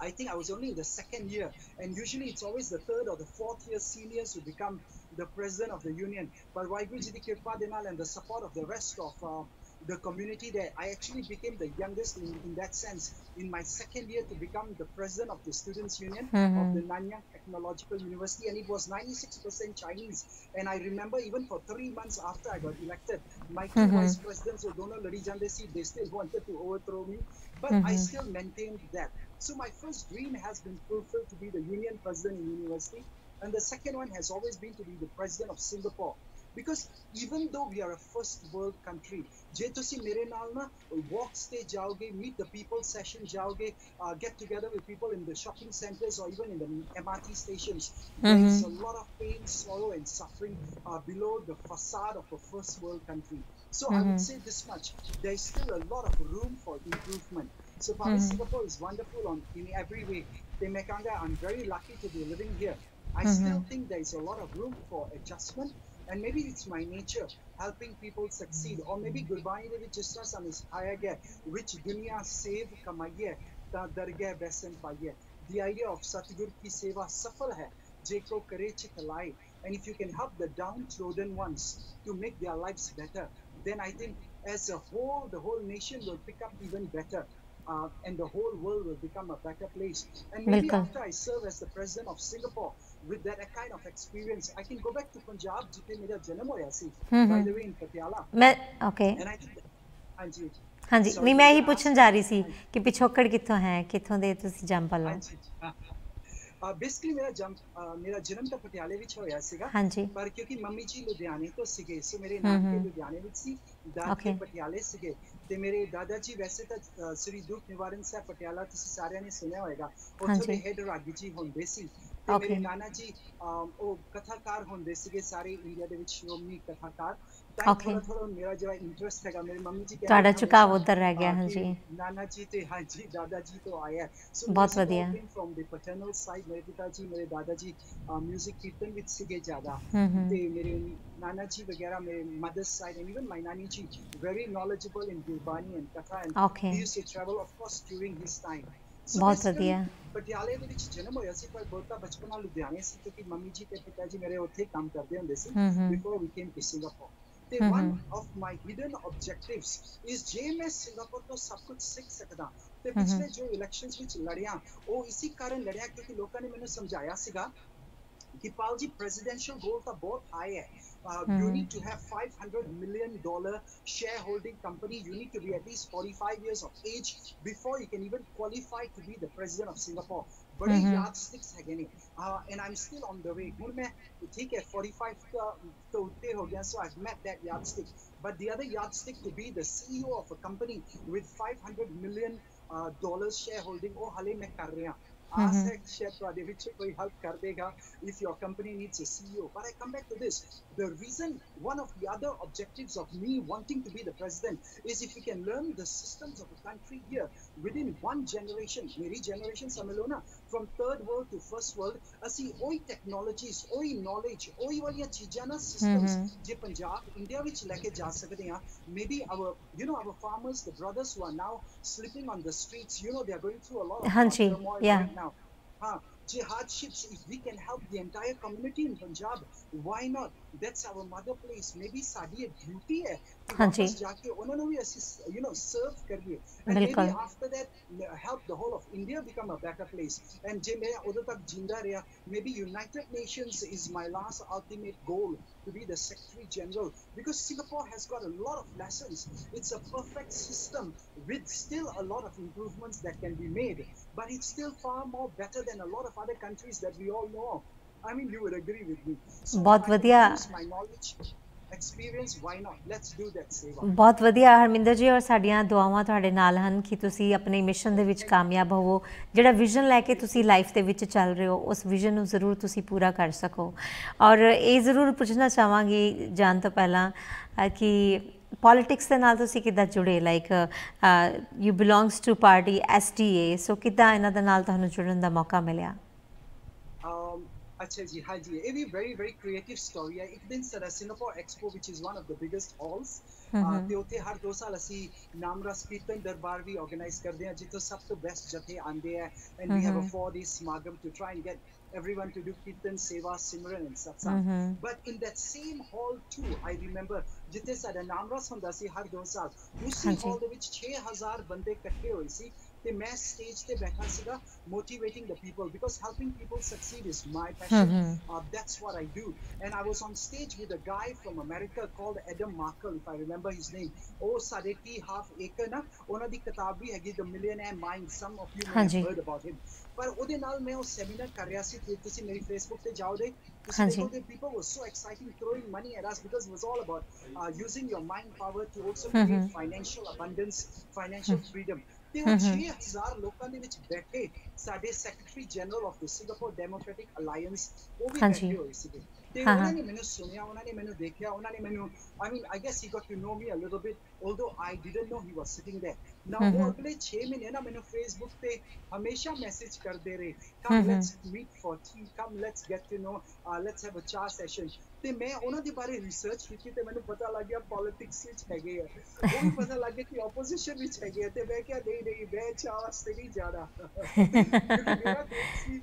[SPEAKER 2] I think I was only in the second year, and usually it's always the third or the fourth year seniors who become the president of the union. But Waiguru Kirpa Denal and the support of the rest of uh, the community there, I actually became the youngest in, in that sense in my second year to become the president of the Students' Union of
[SPEAKER 1] Mhm.
[SPEAKER 2] the Nanyang Technological University, and it was 96% Chinese. And I remember even for three months after I got elected, my 2
[SPEAKER 1] Mhm.
[SPEAKER 2] vice presidents were Donald Ladi they still wanted to overthrow me, but I
[SPEAKER 1] Mhm.
[SPEAKER 2] still maintained that. So my first dream has been fulfilled to be the union president in university, and the second one has always been to be the president of Singapore Because even though we are a first world country, ਜੇ ਤੁਸੀਂ ਮੇਰੇ ਨਾਲ ਨਾ walks ਤੇ ਜਾਓਗੇ, meet the people session ਜਾਓਗੇ, uh, get together with people in the shopping centers or even in the MRT stations, there is a lot of pain, sorrow, and suffering uh, below the facade of a first world country. So I
[SPEAKER 1] Mhm.
[SPEAKER 2] would say this much: there is still a lot of room for improvement. So for me,
[SPEAKER 1] Mhm.
[SPEAKER 2] Singapore is wonderful on in every way. Temekanga, I'm very lucky to be living here. I
[SPEAKER 1] Mhm.
[SPEAKER 2] still think there is a lot of room for adjustment, and maybe it's my nature helping people succeed, or maybe Gurbani de ਵਿੱਚ ਜਿਸ ਤਰ੍ਹਾਂ ਸਾਨੂੰ ਸਿਖਾਇਆ ਗਿਆ which ਦੁਨੀਆ save ਕਮਾਈਏ ਤਾਂ ਦਰਗਹਿ ਬੈਸਨ ਪਾਈਏ the idea of Satgur ki seva safal hai je ko kare chikhalai and if you can help the downtrodden ones to make their lives better then I think as a whole the whole nation will pick up even better uh, and the whole world will become a better place and maybe
[SPEAKER 1] Bilkul.
[SPEAKER 2] after I serve as the president of Singapore with that kind of experience I can go back to Punjab ਜਿੱਥੇ ਮੇਰਾ ਜਨਮ ਹੋਇਆ ਸੀ by the way in Patiala
[SPEAKER 1] ਮੈਂ okay
[SPEAKER 2] and I ਹਾਂਜੀ
[SPEAKER 1] ਹਾਂਜੀ ਨਹੀਂ ਮੈਂ ਇਹੀ ਪੁੱਛਣ ਜਾ ਰਹੀ ਸੀ ਕਿ ਪਿਛੋਕੜ ਕਿੱਥੋਂ ਹੈ ਕਿੱਥੋਂ ਦੇ ਤੁਸੀਂ ਹੋ
[SPEAKER 2] ਹਾਂਜੀ ਬੇਸਿਕਲੀ ਮੇਰਾ ਜੰਮ ਮੇਰਾ ਜਨਮ ਤਾਂ ਪਟਿਆਲੇ ਵਿੱਚ ਹੋਇਆ ਸੀਗਾ ਪਰ ਕਿਉਂਕਿ ਮੰਮੀ ਜੀ ਲੁਧਿਆਣੇ ਤੋਂ ਸੀਗੇ ਸੋ ਮੇਰੇ ਨਾਨਕੇ। ਲੁਧਿਆਣੇ ਵਿੱਚ ਸੀ
[SPEAKER 1] Okay.
[SPEAKER 2] ਪਟਿਆਲੇ ਸੀਗੇ ਤੇ ਮੇਰੇ ਦਾਦਾ ਜੀ ਵੈਸੇ ਤਾਂ ਸ੍ਰੀ ਦੁੱਖ ਨਿਵਾਰਨ ਸਾਹਿਬ ਪਟਿਆਲਾ ਤੁਸੀਂ ਸਾਰਿਆਂ ਨੇ ਸੁਣਿਆ ਹੋਵੇਗਾ ਉੱਥੋਂ। ਦੇ ਹੈਡ ਰਾਗੀ ਜੀ ਹੁੰਦੇ ਸੀ ਤੇ
[SPEAKER 1] Okay.
[SPEAKER 2] ਮੇਰੇ ਨਾਨਾ ਜੀ ਅਮ, ਉਹ ਕਥਾਕਾਰ ਹੁੰਦੇ ਸੀਗੇ ਸਾਰੇ ਇੰਡੀਆ ਦੇ ਵਿੱਚ ਸ਼੍ਰੋਮਣੀ ਕਥਾਕਾਰ ਤਾਂ
[SPEAKER 1] Okay.
[SPEAKER 2] ਥੋੜਾ ਥੋੜਾ ਮੇਰਾ ਜਿਹੜਾ ਇੰਟਰਸਟ ਹੈਗਾ ਮੇਰੀ ਮੰਮੀ ਜੀ ਕਹਿੰਦੇ
[SPEAKER 1] ਤੁਹਾਡਾ
[SPEAKER 2] ਹਮੇਸ਼ਾ,
[SPEAKER 1] ਝੁਕਾਅ ਉੱਧਰ ਰਹਿ ਗਿਆ,
[SPEAKER 2] ਅਹ, ਕਿ
[SPEAKER 1] ਹਾਂਜੀ।
[SPEAKER 2] ਨਾਨਾ ਜੀ ਤੇ ਹਾਂਜੀ ਦਾਦਾ ਜੀ ਤੋਂ ਆਇਆ ਸੋ
[SPEAKER 1] ਬਹੁਤ ਵਧੀਆ।
[SPEAKER 2] ਫਰਮ ਦੇ ਪੈਟਰਨਲ ਸਾਈਡ ਮੇਰੇ ਪਿਤਾ ਜੀ ਮੇਰੇ ਦਾਦਾ ਜੀ ਮਿਊਜ਼ਿਕ ਕੀਰਤਨ ਵਿੱਚ ਸੀਗੇ ਜ਼ਿਆਦਾ
[SPEAKER 1] ਹਮ ਹਮ
[SPEAKER 2] ਤੇ ਮੇਰੇ ਨਾਨਾ ਜੀ ਵਗੈਰਾ ਮੇਰੇ mother side and even my ਨਾਨੀ ਜੀ very knowledgeable in Gurbani and Katha and
[SPEAKER 1] Okay.
[SPEAKER 2] he used to travel of course during his time
[SPEAKER 1] ਬਹੁਤ
[SPEAKER 2] basically,
[SPEAKER 1] ਵਧੀਆ।
[SPEAKER 2] ਪਟਿਆਲੇ ਦੇ ਵਿੱਚ ਜਨਮ ਹੋਇਆ ਸੀ ਪਰ ਬਹੁਤਾ ਬਚਪਨਾ ਲੁਧਿਆਣੇ ਸੀ ਕਿਉਂਕਿ ਮੰਮੀ ਜੀ ਤੇ ਪਿਤਾ ਜੀ ਮੇਰੇ ਉੱਥੇ ਹੀ ਕੰਮ ਕਰਦੇ ਹੁੰਦੇ ਸੀ
[SPEAKER 1] ਹਮ ਹਮ
[SPEAKER 2] before we came to Singapore ਤੇ
[SPEAKER 1] ਹਮ
[SPEAKER 2] one
[SPEAKER 1] hmm.
[SPEAKER 2] of my hidden objectives is ਜੇ ਮੈਂ ਸਿੰਗਾਪੁਰ ਤੋਂ ਸਭ ਕੁਝ ਸਿੱਖ ਸਕਦਾ ਤੇ
[SPEAKER 1] ਹਮ ਹਮ।
[SPEAKER 2] ਪਿਛਲੇ ਜੋ ਇਲੈਕਸ਼ਨਸ ਵਿੱਚ ਲੜਿਆ ਉਹ ਇਸੇ ਕਾਰਨ ਲੜਿਆ ਕਿਉਂਕਿ ਲੋਕਾਂ ਨੇ ਮੈਨੂੰ ਸਮਝਾਇਆ ਸੀਗਾ ਕਿ ਪਾਲ ਜੀ ਪ੍ਰੈਜ਼ੀਡੈਂਸ਼ੀਅਲ ਗੋਲ ਤਾਂ ਬਹੁਤ ਹਾਈ ਹੈ Uh, you
[SPEAKER 1] mm-hmm.
[SPEAKER 2] need to have 500 million dollar shareholding company. You need to be at least 45 years of age before you can even qualify to be the president of singapore. but
[SPEAKER 1] mm-hmm.
[SPEAKER 2] yardsticks uh, and i'm still on the way. to take a 45 so i've met that yardstick. But the other yardstick to be the ceo of a company with 500 million uh, dollars shareholding oh hale mein kar Mm-hmm. Uh, help if your company needs a CEO but I come back to this. The reason one of the other objectives of me wanting to be the president is if we can learn the systems of a country here. Within one generation maybe generation Samalona from third world to first world ਅਸੀਂ ਉਹੀ technologies ਉਹੀ knowledge ਉਹੀ ਵਾਲੀਆਂ ਚੀਜ਼ਾਂ ਨਾ systems
[SPEAKER 1] ਹਮ।
[SPEAKER 2] ਜੇ Punjab India ਵਿੱਚ ਲੈ ਕੇ ਜਾ ਸਕਦੇ ਹਾਂ maybe our you know our farmers the brothers who are now sleeping on the streets you know they are going through a lot of
[SPEAKER 1] ਹਾਂਜੀ,
[SPEAKER 2] turmoil
[SPEAKER 1] yeah.
[SPEAKER 2] jihad if we can help the entire community in Punjab, why not? That's our mother place. Maybe sari duty है कि वापस you know, serve And maybe after that, help the whole of India become a better place. And जे मैं उधर तक maybe United Nations is my last ultimate goal to be the Secretary General because Singapore has got a lot of lessons. It's a perfect system with still a lot of improvements that can be made. But it's still far more better than a lot of other countries that we all know of. I mean, you would agree with me. So
[SPEAKER 1] ਬਹੁਤ ਵਧੀਆ।
[SPEAKER 2] my knowledge, experience, why not? Let's do that, Seva.
[SPEAKER 1] ਬਹੁਤ ਵਧੀਆ ਹਰਮਿੰਦਰ ਜੀ ਔਰ ਸਾਡੀਆਂ ਦੁਆਵਾਂ ਤੁਹਾਡੇ ਨਾਲ ਹਨ ਕਿ ਤੁਸੀਂ ਆਪਣੇ ਮਿਸ਼ਨ ਦੇ ਵਿੱਚ ਕਾਮਯਾਬ ਹੋਵੋ ਜਿਹੜਾ ਵਿਜ਼ਨ ਲੈ ਕੇ ਤੁਸੀਂ ਲਾਈਫ ਦੇ ਵਿੱਚ ਚੱਲ ਰਹੇ ਹੋ ਉਸ ਵਿਜ਼ਨ ਨੂੰ ਜ਼ਰੂਰ ਤੁਸੀਂ ਪੂਰਾ ਕਰ ਸਕੋ ਔਰ ਇਹ ਜ਼ਰੂਰ ਪੁੱਛਣਾ ਚਾਹਾਂਗੀ ਜਾਣ ਤੋਂ ਪਹਿਲਾਂ ਅ, ਕਿ ਪੋਲਿਟਿਕਸ ਦੇ ਨਾਲ ਤੁਸੀਂ ਕਿੱਦਾਂ ਜੁੜੇ like you belongs to party STA so ਕਿੱਦਾਂ ਇਹਨਾਂ ਦੇ ਨਾਲ ਤੁਹਾਨੂੰ ਜੁੜਨ ਦਾ ਮੌਕਾ ਮਿਲਿਆ
[SPEAKER 2] ਅੱਛਾ ਜੀ ਹਾਂ ਜੀ ਇਹ ਵੀ ਵੈਰੀ ਵੈਰੀ ਕ੍ਰੀਏਟਿਵ ਸਟੋਰੀ ਹੈ ਇੱਕ ਦਿਨ ਸਾਡਾ Singapore expo which is one of the biggest halls ਤੇ ਉੱਥੇ ਹਰ ਦੋ ਸਾਲ ਅਸੀਂ ਨਾਮਰਸ ਕੀਰਤਨ ਦਰਬਾਰ ਵੀ ਆਰਗੇਨਾਈਜ਼ ਕਰਦੇ ਹਾਂ ਜਿੱਥੋਂ ਸਭ ਤੋਂ ਬੈਸਟ ਜਥੇ ਆਉਂਦੇ ਆ and we have a 4 day samagam to try and get everyone to do kirtan seva simran and satsang
[SPEAKER 1] Mhm.
[SPEAKER 2] but in that same hall too i remember ਜਿੱਥੇ ਸਾਡਾ ਨਾਮਰਸ ਹੁੰਦਾ ਸੀ ਹਰ ਦੋ ਸਾਲ ਉਸੇ
[SPEAKER 1] ਹਾਂਜੀ।
[SPEAKER 2] ਹਾਲ ਦੇ ਵਿੱਚ 6000 ਬੰਦੇ ਇਕੱਠੇ ਹੋਏ ਸੀ ਤੇ ਮੈਂ ਸਟੇਜ ਤੇ ਬੈਠਾ ਸੀਗਾ motivating the people because helping people succeed is my passion
[SPEAKER 1] Mhm.
[SPEAKER 2] uh, that's what I do. And I was on stage with a guy from America called Adam Markle, if I remember his name. Oh, Sadeti Half Acre na. ਉਹਨਾਂ ਦੀ ਕਿਤਾਬ ਵੀ ਹੈਗੀ The Millionaire Mind. Some of you may have
[SPEAKER 1] ਹਾਂਜੀ।
[SPEAKER 2] heard about him. ਪਰ ਉਹਦੇ ਨਾਲ ਮੈਂ ਉਹ seminar ਕਰ ਰਿਹਾ ਸੀ ਤੇ ਤੁਸੀਂ ਮੇਰੀ Facebook ਤੇ ਜਾਓਗੇ ਤੁਸੀਂ
[SPEAKER 1] ਹਾਂਜੀ।
[SPEAKER 2] ਦੇਖੋਗੇ people were so exciting throwing money at us because it was all about uh, using your mind power to also
[SPEAKER 1] Mhm.
[SPEAKER 2] create financial abundance, financial freedom. ਤੇ ਉਹ
[SPEAKER 1] Mhm.
[SPEAKER 2] 6000 ਲੋਕਾਂ ਦੇ ਵਿੱਚ ਬੈਠੇ ਸਾਡੇ secretary general of the Singapore democratic alliance ਉਹ ਵੀ। ਬੈਠੇ ਹੋਏ ਸੀਗੇ ਤੇ
[SPEAKER 1] ਹਾਂ,
[SPEAKER 2] ਉਹਨਾਂ
[SPEAKER 1] ਹਾਂ।
[SPEAKER 2] ਨੇ ਮੈਨੂੰ ਸੁਣਿਆ ਉਹਨਾਂ ਨੇ ਮੈਨੂੰ ਦੇਖਿਆ ਉਹਨਾਂ ਨੇ ਮੈਨੂੰ I mean I guess he got to know me a little bit although I didn't know he was sitting there now
[SPEAKER 1] Mhm.
[SPEAKER 2] ਉਹ ਅਗਲੇ 6 ਮਹੀਨੇ ਨਾ ਮੈਨੂੰ Facebook ਤੇ ਹਮੇਸ਼ਾ ਮੈਸੇਜ ਕਰਦੇ ਰਹੇ come
[SPEAKER 1] Mhm.
[SPEAKER 2] let's meet for tea come let's get to know uh, let's have a cha session ਤੇ ਮੈਂ ਉਹਨਾਂ ਦੇ ਬਾਰੇ ਰਿਸਰਚ ਕੀਤੀ ਤੇ ਮੈਨੂੰ ਪਤਾ ਲੱਗ ਗਿਆ ਪੋਲਿਟਿਕਸ ਵਿੱਚ ਹੈਗੇ ਆ ਉਹ ਵੀ ਪਤਾ ਲੱਗ ਗਿਆ ਕਿ ਆਪੋਜੀਸ਼ਨ ਵਿੱਚ ਹੈਗੇ ਆ ਤੇ ਮੈਂ ਕਿਹਾ ਨਹੀਂ ਨਹੀਂ ਮੈਂ ਚਾਹ ਵਾਸਤੇ ਨਹੀਂ ਜਾਣਾ ਕਿਉਂਕਿ ਮੇਰਾ goal C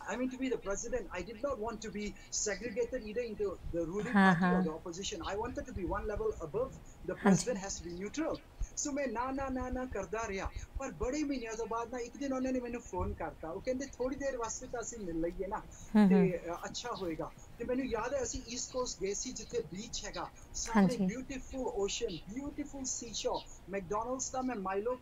[SPEAKER 2] I mean, to be the president, I did not want to be segregated either into the ruling party or
[SPEAKER 1] Uh-huh.
[SPEAKER 2] the opposition. I wanted to be one level above. The president has to be neutral. ਸੋ ਮੈਂ ਨਾ ਨਾ ਨਾ ਨਾ ਕਰਦਾ ਰਿਹਾ ਪਰ ਬੜੇ ਮਹੀਨਿਆਂ ਤੋਂ ਬਾਅਦ ਨਾ ਇੱਕ ਦਿਨ ਉਹਨਾਂ ਨੇ ਮੈਨੂੰ ਫੋਨ ਕਰਤਾ ਉਹ ਕਹਿੰਦੇ ਥੋੜੀ ਦੇਰ ਵਾਸਤੇ ਤਾਂ ਅਸੀਂ ਮਿਲ ਲਈਏ ਨਾ ਤੇ ਅੱਛਾ ਹੋਏਗਾ ਤੇ ਮੈਨੂੰ ਯਾਦ ਹੈ ਅਸੀਂ ਈਸਟ ਕੋਸਟ ਗਏ ਸੀ ਜਿੱਥੇ ਬੀਚ ਹੈਗਾ ਸਾਹਮਣੇ। Beautiful ocean beautiful sea shore McDonald's ਦਾ ਮੈਂ ਮਾਈਲੋ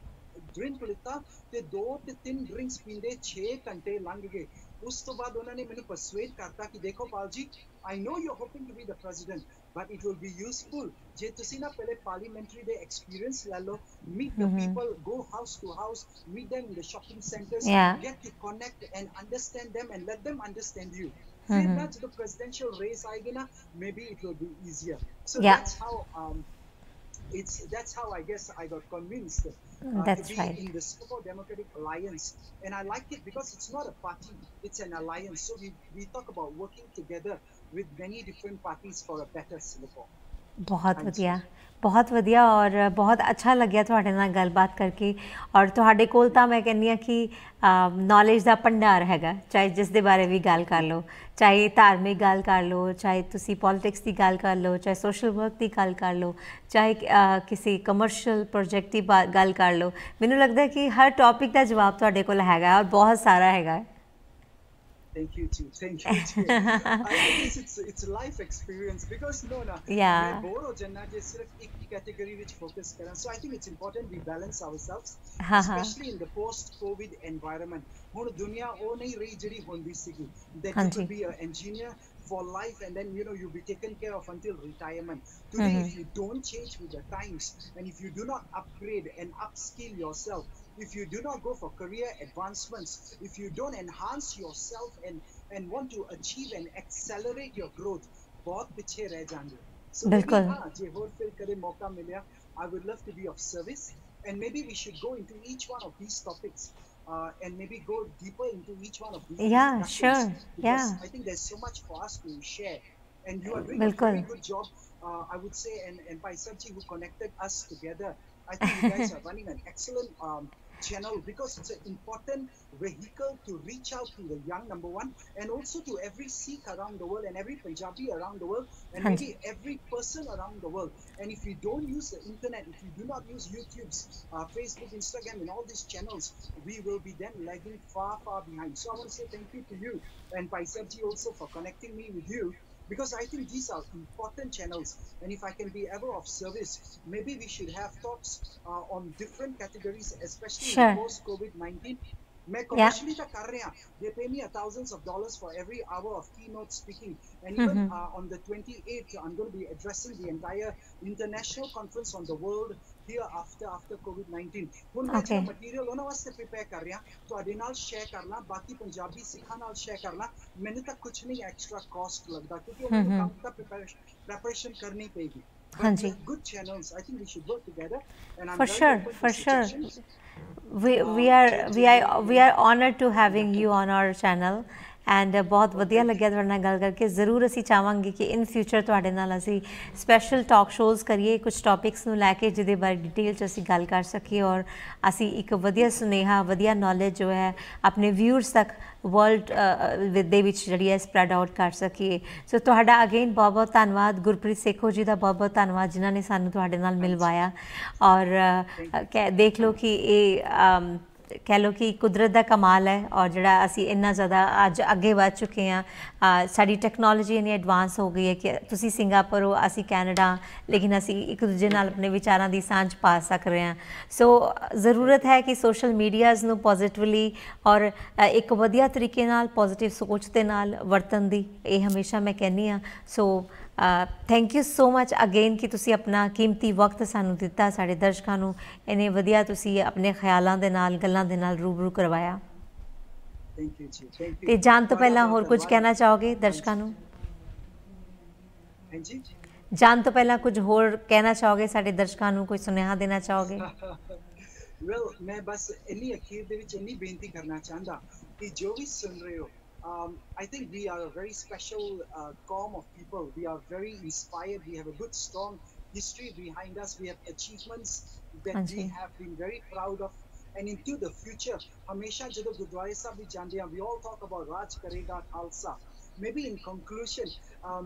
[SPEAKER 2] ਡਰਿੰਕ ਲਿੱਤਾ ਤੇ ਦੋ ਤੇ ਤਿੰਨ ਡਰਿੰਕਸ ਪੀਂਦੇ 6 ਘੰਟੇ ਲੰਘ ਗਏ ਉਸ ਤੋਂ ਬਾਅਦ ਉਹਨਾਂ ਨੇ ਮੈਨੂੰ ਪਰਸੂਏਟ ਕਰਤਾ ਕਿ ਦੇਖੋ Paul ji I know you are hoping to be the president but it will be useful જે ਤੁਸੀਂ ના પહેલે parliamentary day experience lalo meet the
[SPEAKER 1] mm-hmm.
[SPEAKER 2] people go house to house meet them in the shopping centers
[SPEAKER 1] yeah.
[SPEAKER 2] get to connect and understand them and let them understand you mm-hmm.
[SPEAKER 1] then
[SPEAKER 2] to the presidential race aigena maybe it will be easier so
[SPEAKER 1] yeah.
[SPEAKER 2] that's how um, it's that's how I guess I got convinced uh, mm,
[SPEAKER 1] that's
[SPEAKER 2] to be
[SPEAKER 1] right.
[SPEAKER 2] in the Singapore Democratic Alliance, and I like it because it's not a party; it's an alliance. So we, we talk about working together with many different parties for a better Singapore
[SPEAKER 1] ਬਹੁਤ। ਵਧੀਆ ਬਹੁਤ ਵਧੀਆ ਔਰ ਬਹੁਤ ਅੱਛਾ ਲੱਗਿਆ ਤੁਹਾਡੇ ਨਾਲ ਗੱਲਬਾਤ ਕਰਕੇ ਔਰ ਤੁਹਾਡੇ ਕੋਲ ਤਾਂ ਮੈਂ ਕਹਿੰਦੀ ਆ ਕਿ ਨੌਲੇਜ ਦਾ ਭੰਡਾਰ ਹੈਗਾ ਚਾਹੇ ਜਿਸ ਦੇ ਬਾਰੇ ਵੀ ਗੱਲ ਕਰ ਲਓ ਚਾਹੇ ਧਾਰਮਿਕ ਗੱਲ ਕਰ ਲਓ ਚਾਹੇ ਤੁਸੀਂ ਪੋਲਿਟਿਕਸ ਦੀ ਗੱਲ ਕਰ ਲਓ ਚਾਹੇ ਸੋਸ਼ਲ ਵਰਕ ਦੀ ਗੱਲ ਕਰ ਲਓ ਚਾਹੇ ਕਿਸੇ ਕਮਰਸ਼ੀਅਲ ਪ੍ਰੋਜੈਕਟ ਦੀ ਗੱਲ ਕਰ ਲਓ ਮੈਨੂੰ ਲੱਗਦਾ ਕਿ ਹਰ ਟੌਪਿਕ ਦਾ ਜਵਾਬ ਤੁਹਾਡੇ ਕੋਲ ਹੈਗਾ ਔਰ ਬਹੁਤ ਸਾਰਾ ਹੈਗਾ
[SPEAKER 2] Thank you too. Thank you too. I, I guess it's it's life experience because no no.
[SPEAKER 1] Yeah.
[SPEAKER 2] मैं बोर हो जाना जे सिर्फ एक ही category which focus करा. So I think it's important we balance ourselves,
[SPEAKER 1] हाँ, हाँ।
[SPEAKER 2] especially in the post-COVID environment. ਹੁਣ ਦੁਨੀਆ ਉਹ ਨਹੀਂ ਰਹੀ ਜਿਹੜੀ ਹੁੰਦੀ ਸੀਗੀ. That you
[SPEAKER 1] ਹਾਂਜੀ।
[SPEAKER 2] could be an engineer for life and then you know you'll be taken care of until retirement. Today,
[SPEAKER 1] Mhm.
[SPEAKER 2] if you don't change with the times and if you do not upgrade and upskill yourself, if you do not go for career advancements, if you don't enhance yourself and and want to achieve and accelerate your growth, बहुत पीछे रह जाएंगे. So maybe
[SPEAKER 1] बिल्कुल।
[SPEAKER 2] हाँ, जे और फिर कभी मौका मिला, I would love to be of service and maybe we should go into each one of these topics. Uh, and maybe go deeper into each one of these
[SPEAKER 1] Yeah,
[SPEAKER 2] discussions,
[SPEAKER 1] sure.
[SPEAKER 2] because
[SPEAKER 1] Yeah.
[SPEAKER 2] I think there's so much for us to share and you are doing
[SPEAKER 1] बिल्कुल।
[SPEAKER 2] a very good job uh, I would say and and by Sarji who connected us together I think you guys are running an excellent um, channel because it's an important vehicle to reach out to the young number one and also to every Sikh around the world and every Punjabi around the world and maybe every person around the world. And if you don't use the internet if you do not use YouTube's uh, Facebook Instagram and all these channels we will be then lagging far far behind. So I want to say thank you to you and Paisarji also for connecting me with you because I think these are important channels. And if I can be ever of service, maybe we should have talks uh, on different categories, especially
[SPEAKER 1] sure.
[SPEAKER 2] post COVID 19. मैं commercially तक कर thousands of dollars for every hour of keynote speaking and even
[SPEAKER 1] mm -hmm.
[SPEAKER 2] uh, on the 28th I'm going to be addressing the entire international conference on the world here after after COVID-19 ਹੁਣ ਮੈਂ ਜਿਹੜਾ
[SPEAKER 1] Okay.
[SPEAKER 2] Material ਉਹਨਾਂ ਵਾਸਤੇ prepare ਕਰ ਰਿਹਾ ਤੁਹਾਡੇ ਨਾਲ share ਕਰਨਾ ਬਾਕੀ ਪੰਜਾਬੀ ਸਿੱਖਾਂ ਨਾਲ ਸ਼ੇਅਰ ਕਰਨਾ ਮੈਨੂੰ ਤਾਂ ਕੁਝ ਨਹੀਂ ਐਕਸਟਰਾ ਕਾਸਟ ਲੱਗਦਾ ਕਿਉਂਕਿ ਉਹਨਾਂ ਨੂੰ
[SPEAKER 1] ਹਮ ਹਮ।
[SPEAKER 2] ਕੰਮ ਤਾਂ ਪ੍ਰੈਪਰੇਸ਼ਨ ਕਰਨੀ ਪਏਗੀ
[SPEAKER 1] ਹਾਂਜੀ।
[SPEAKER 2] good channels I think we should work together and I'm
[SPEAKER 1] For
[SPEAKER 2] very
[SPEAKER 1] sure,
[SPEAKER 2] open to
[SPEAKER 1] for sure.
[SPEAKER 2] suggestions.
[SPEAKER 1] we, we
[SPEAKER 2] Um,
[SPEAKER 1] are
[SPEAKER 2] to-
[SPEAKER 1] we
[SPEAKER 2] to-
[SPEAKER 1] are we are honored to having you on our channel And ਬਹੁਤ ਵਧੀਆ ਲੱਗਿਆ ਤੁਹਾਡੇ ਨਾਲ ਗੱਲ ਕਰਕੇ। ਜ਼ਰੂਰ ਅਸੀਂ ਚਾਹਾਂਗੇ ਕਿ ਇਨ ਫਿਊਚਰ ਤੁਹਾਡੇ ਨਾਲ ਅਸੀਂ ਸਪੈਸ਼ਲ ਟਾਕ ਸ਼ੋਜ਼ ਕਰੀਏ ਕੁਝ ਟੌਪਿਕਸ ਨੂੰ ਲੈ ਕੇ ਜਿਹਦੇ ਬਾਰੇ ਡਿਟੇਲ ਚ ਅਸੀਂ ਗੱਲ ਕਰ ਸਕੀਏ ਔਰ ਅਸੀਂ ਇੱਕ ਵਧੀਆ ਸੁਨੇਹਾ ਵਧੀਆ ਨੌਲੇਜ ਜੋ ਹੈ ਆਪਣੇ ਵਿਊਅਰਸ ਤੱਕ ਵਰਲਡ ਦੇ ਵਿੱਚ ਜਿਹੜੀ ਹੈ ਸਪਰੈਡ ਆਊਟ ਕਰ ਸਕੀਏ। ਸੋ ਤੁਹਾਡਾ ਅਗੇਨ ਬਹੁਤ ਬਹੁਤ ਧੰਨਵਾਦ। ਗੁਰਪ੍ਰੀਤ ਸੇਖੋ ਜੀ ਦਾ ਬਹੁਤ ਬਹੁਤ ਧੰਨਵਾਦ ਜਿਨ੍ਹਾਂ ਨੇ ਸਾਨੂੰ ਤੁਹਾਡੇ ਨਾਲ ਮਿਲਵਾਇਆ। ਔਰ ਦੇਖ ਲਓ ਕਿ ਇਹ ਕਹਿ ਲੋ ਕਿ ਕੁਦਰਤ ਦਾ ਕਮਾਲ ਹੈ ਔਰ ਜਿਹੜਾ ਅਸੀਂ ਇੰਨਾ ਜ਼ਿਆਦਾ ਅੱਜ ਅੱਗੇ ਵਧ ਚੁੱਕੇ ਆ ਸਾਡੀ ਟੈਕਨੋਲੋਜੀ ਇਨੀ ਐਡਵਾਂਸ ਹੋ ਗਈ ਹੈ ਕਿ ਤੁਸੀਂ ਸਿੰਗਾਪੁਰ ਹੋ, ਅਸੀਂ ਕੈਨੇਡਾ ਲੇਕਿਨ ਅਸੀਂ ਇੱਕ ਦੂਜੇ ਨਾਲ ਆਪਣੇ ਵਿਚਾਰਾਂ ਦੀ ਸਾਂਝ ਪਾ ਸਕ ਰਹੇ ਹਾਂ। ਸੋ ਜ਼ਰੂਰਤ ਹੈ ਕਿ ਸੋਸ਼ਲ ਮੀਡੀਆਜ਼ ਨੂੰ ਪੋਜ਼ਿਟਿਵਲੀ ਔਰ ਇੱਕ ਵਧੀਆ ਤਰੀਕੇ ਨਾਲ ਪੋਜ਼ਿਟਿਵ ਸੋਚ ਦੇ ਨਾਲ ਵਰਤਨ ਦੀ, ਇਹ ਹਮੇਸ਼ਾ ਮੈਂ ਕਹਿੰਨੀ ਆ so thank you so much again ਕਿ ਤੁਸੀਂ ਆਪਣਾ ਕੀਮਤੀ ਵਕਤ ਸਾਨੂੰ ਦਿੱਤਾ ਸਾਡੇ ਦਰਸ਼ਕਾਂ ਨੂੰ। ਇਹਨੇ ਵਧੀਆ ਤੁਸੀਂ ਆਪਣੇ ਖਿਆਲਾਂ ਦੇ ਨਾਲ ਗੱਲਾਂ ਦੇ ਨਾਲ ਰੂਬਰੂ ਕਰਵਾਇਆ।
[SPEAKER 2] Thank you ji thank you
[SPEAKER 1] ਤੇ ਜਾਣ ਤੋਂ ਪਹਿਲਾਂ ਹੋਰ ਕੁਝ ਕਹਿਣਾ ਚਾਹੋਗੇ ਦਰਸ਼ਕਾਂ ਨੂੰ?
[SPEAKER 2] ਹਾਂਜੀ
[SPEAKER 1] ਜਾਣ ਤੋਂ ਪਹਿਲਾਂ ਕੁਝ ਹੋਰ ਕਹਿਣਾ ਚਾਹੋਗੇ ਸਾਡੇ ਦਰਸ਼ਕਾਂ ਨੂੰ? ਕੋਈ ਸੁਨੇਹਾ ਦੇਣਾ ਚਾਹੋਗੇ?
[SPEAKER 2] ਵੈਲ ਮੈਂ ਬਸ ਇੰਨੀ ਅਖੀਰ ਦੇ ਵਿੱਚ ਇੰਨੀ ਬੇਨਤੀ ਕਰਨਾ ਚਾਹੁੰਦਾ ਕਿ ਜੋ ਵੀ ਸੁਣ ਰਹੇ ਹੋ Um, I think we are a very special uh, com of people. We are very inspired. We have a good, strong history behind us. We have achievements that we have been very proud of. And into the future, ਹਮੇਸ਼ਾ ਜਦੋਂ ਗੁਰਦੁਆਰੇ ਸਾਹਿਬ ਵੀ ਜਾਂਦੇ ਆ ਵੀ maybe in conclusion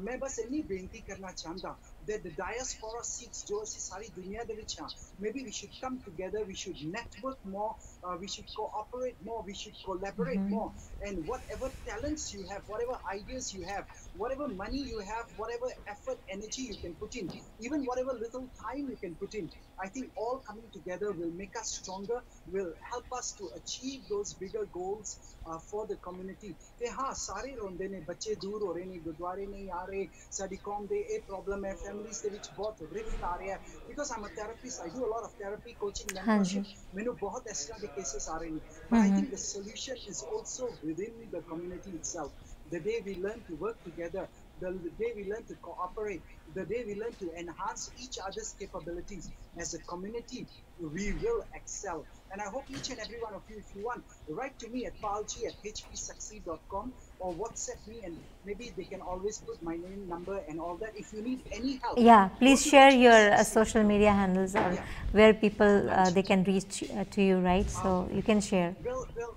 [SPEAKER 2] ਮੈਂ ਬਸ ਇੰਨੀ ਬੇਨਤੀ ਕਰਨਾ ਚਾਹੁੰਦਾ that the diaspora Sikhs, ਜੋ ਅਸੀਂ ਸਾਰੀ ਦੁਨੀਆ ਦੇ ਵਿੱਚ maybe we should come together we should network more uh, we should cooperate more we should collaborate mm-hmm. more and whatever talents you have whatever ideas you have whatever money you have whatever effort energy you can put in even whatever little time you can put in I think all coming together will make us stronger will help us to achieve those bigger goals uh, for the community ਤੇ ਹਾਂ ਸਾਰੇ ਰੋਂਦੇ ਨੇ ਬੱਚੇ ਦੂਰ ਹੋ ਰਹੇ ਨੇ ਗੁਰਦੁਆਰੇ ਨਹੀਂ ਆ ਰਹੇ ਸਾਡੀ ਕੌਮ ਦੇ ਇਹ ਪ੍ਰੋਬਲਮ ਹੈ ਫੈਮਿਲੀਜ਼ ਦੇ ਵਿੱਚ ਬਹੁਤ ਰਿਫਟ ਆ ਰਿਹਾ ਹੈ because Aam a therapist I do a lot of therapy coaching mentorship ਮੈਨੂੰ ਬਹੁਤ ਇਸ ਤਰ੍ਹਾਂ ਦੇ cases are in. But mm -hmm. I mm-hmm. think the solution is also within the community itself. The day we learn to work together, the day we learn to cooperate, the day we learn to enhance each other's capabilities as a community, we will excel. And I hope each and every one of you, if you want, write to me at palji at hpsucceed.com or WhatsApp me and maybe they can always put my name, number and all that. If you need any help.
[SPEAKER 1] Yeah, please share your uh, social media handles or yeah. where people uh, they can reach uh, to you, right? So um, you can share.
[SPEAKER 2] Well, well,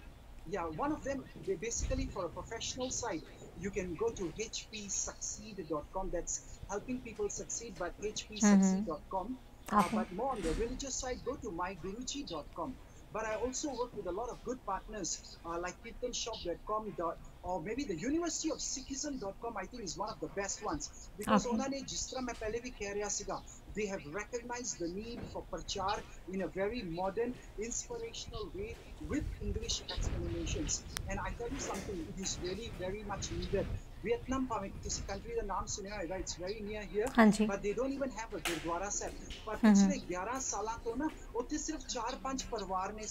[SPEAKER 2] yeah, one of them, they basically for a professional site, you can go to hpsucceed.com. That's helping people succeed, but hpsucceed.com. Mm -hmm. Okay. but more on the religious side, go to myguruji.com. But I also work with a lot of good partners uh, like kirtanshop.com or maybe the University of Sikhism.com I think is one of the best ones because okay. they have recognized the need for prachar in a very modern inspirational way with English explanations and I tell you something it is really very much needed Vietnam, I mean, it is a country, the Nam Sunya, right? It's very near here. But they don't even have a Gurdwara set. But mm -hmm. it's like 11 Sala Tona, Otisrif Char Panch Parvarne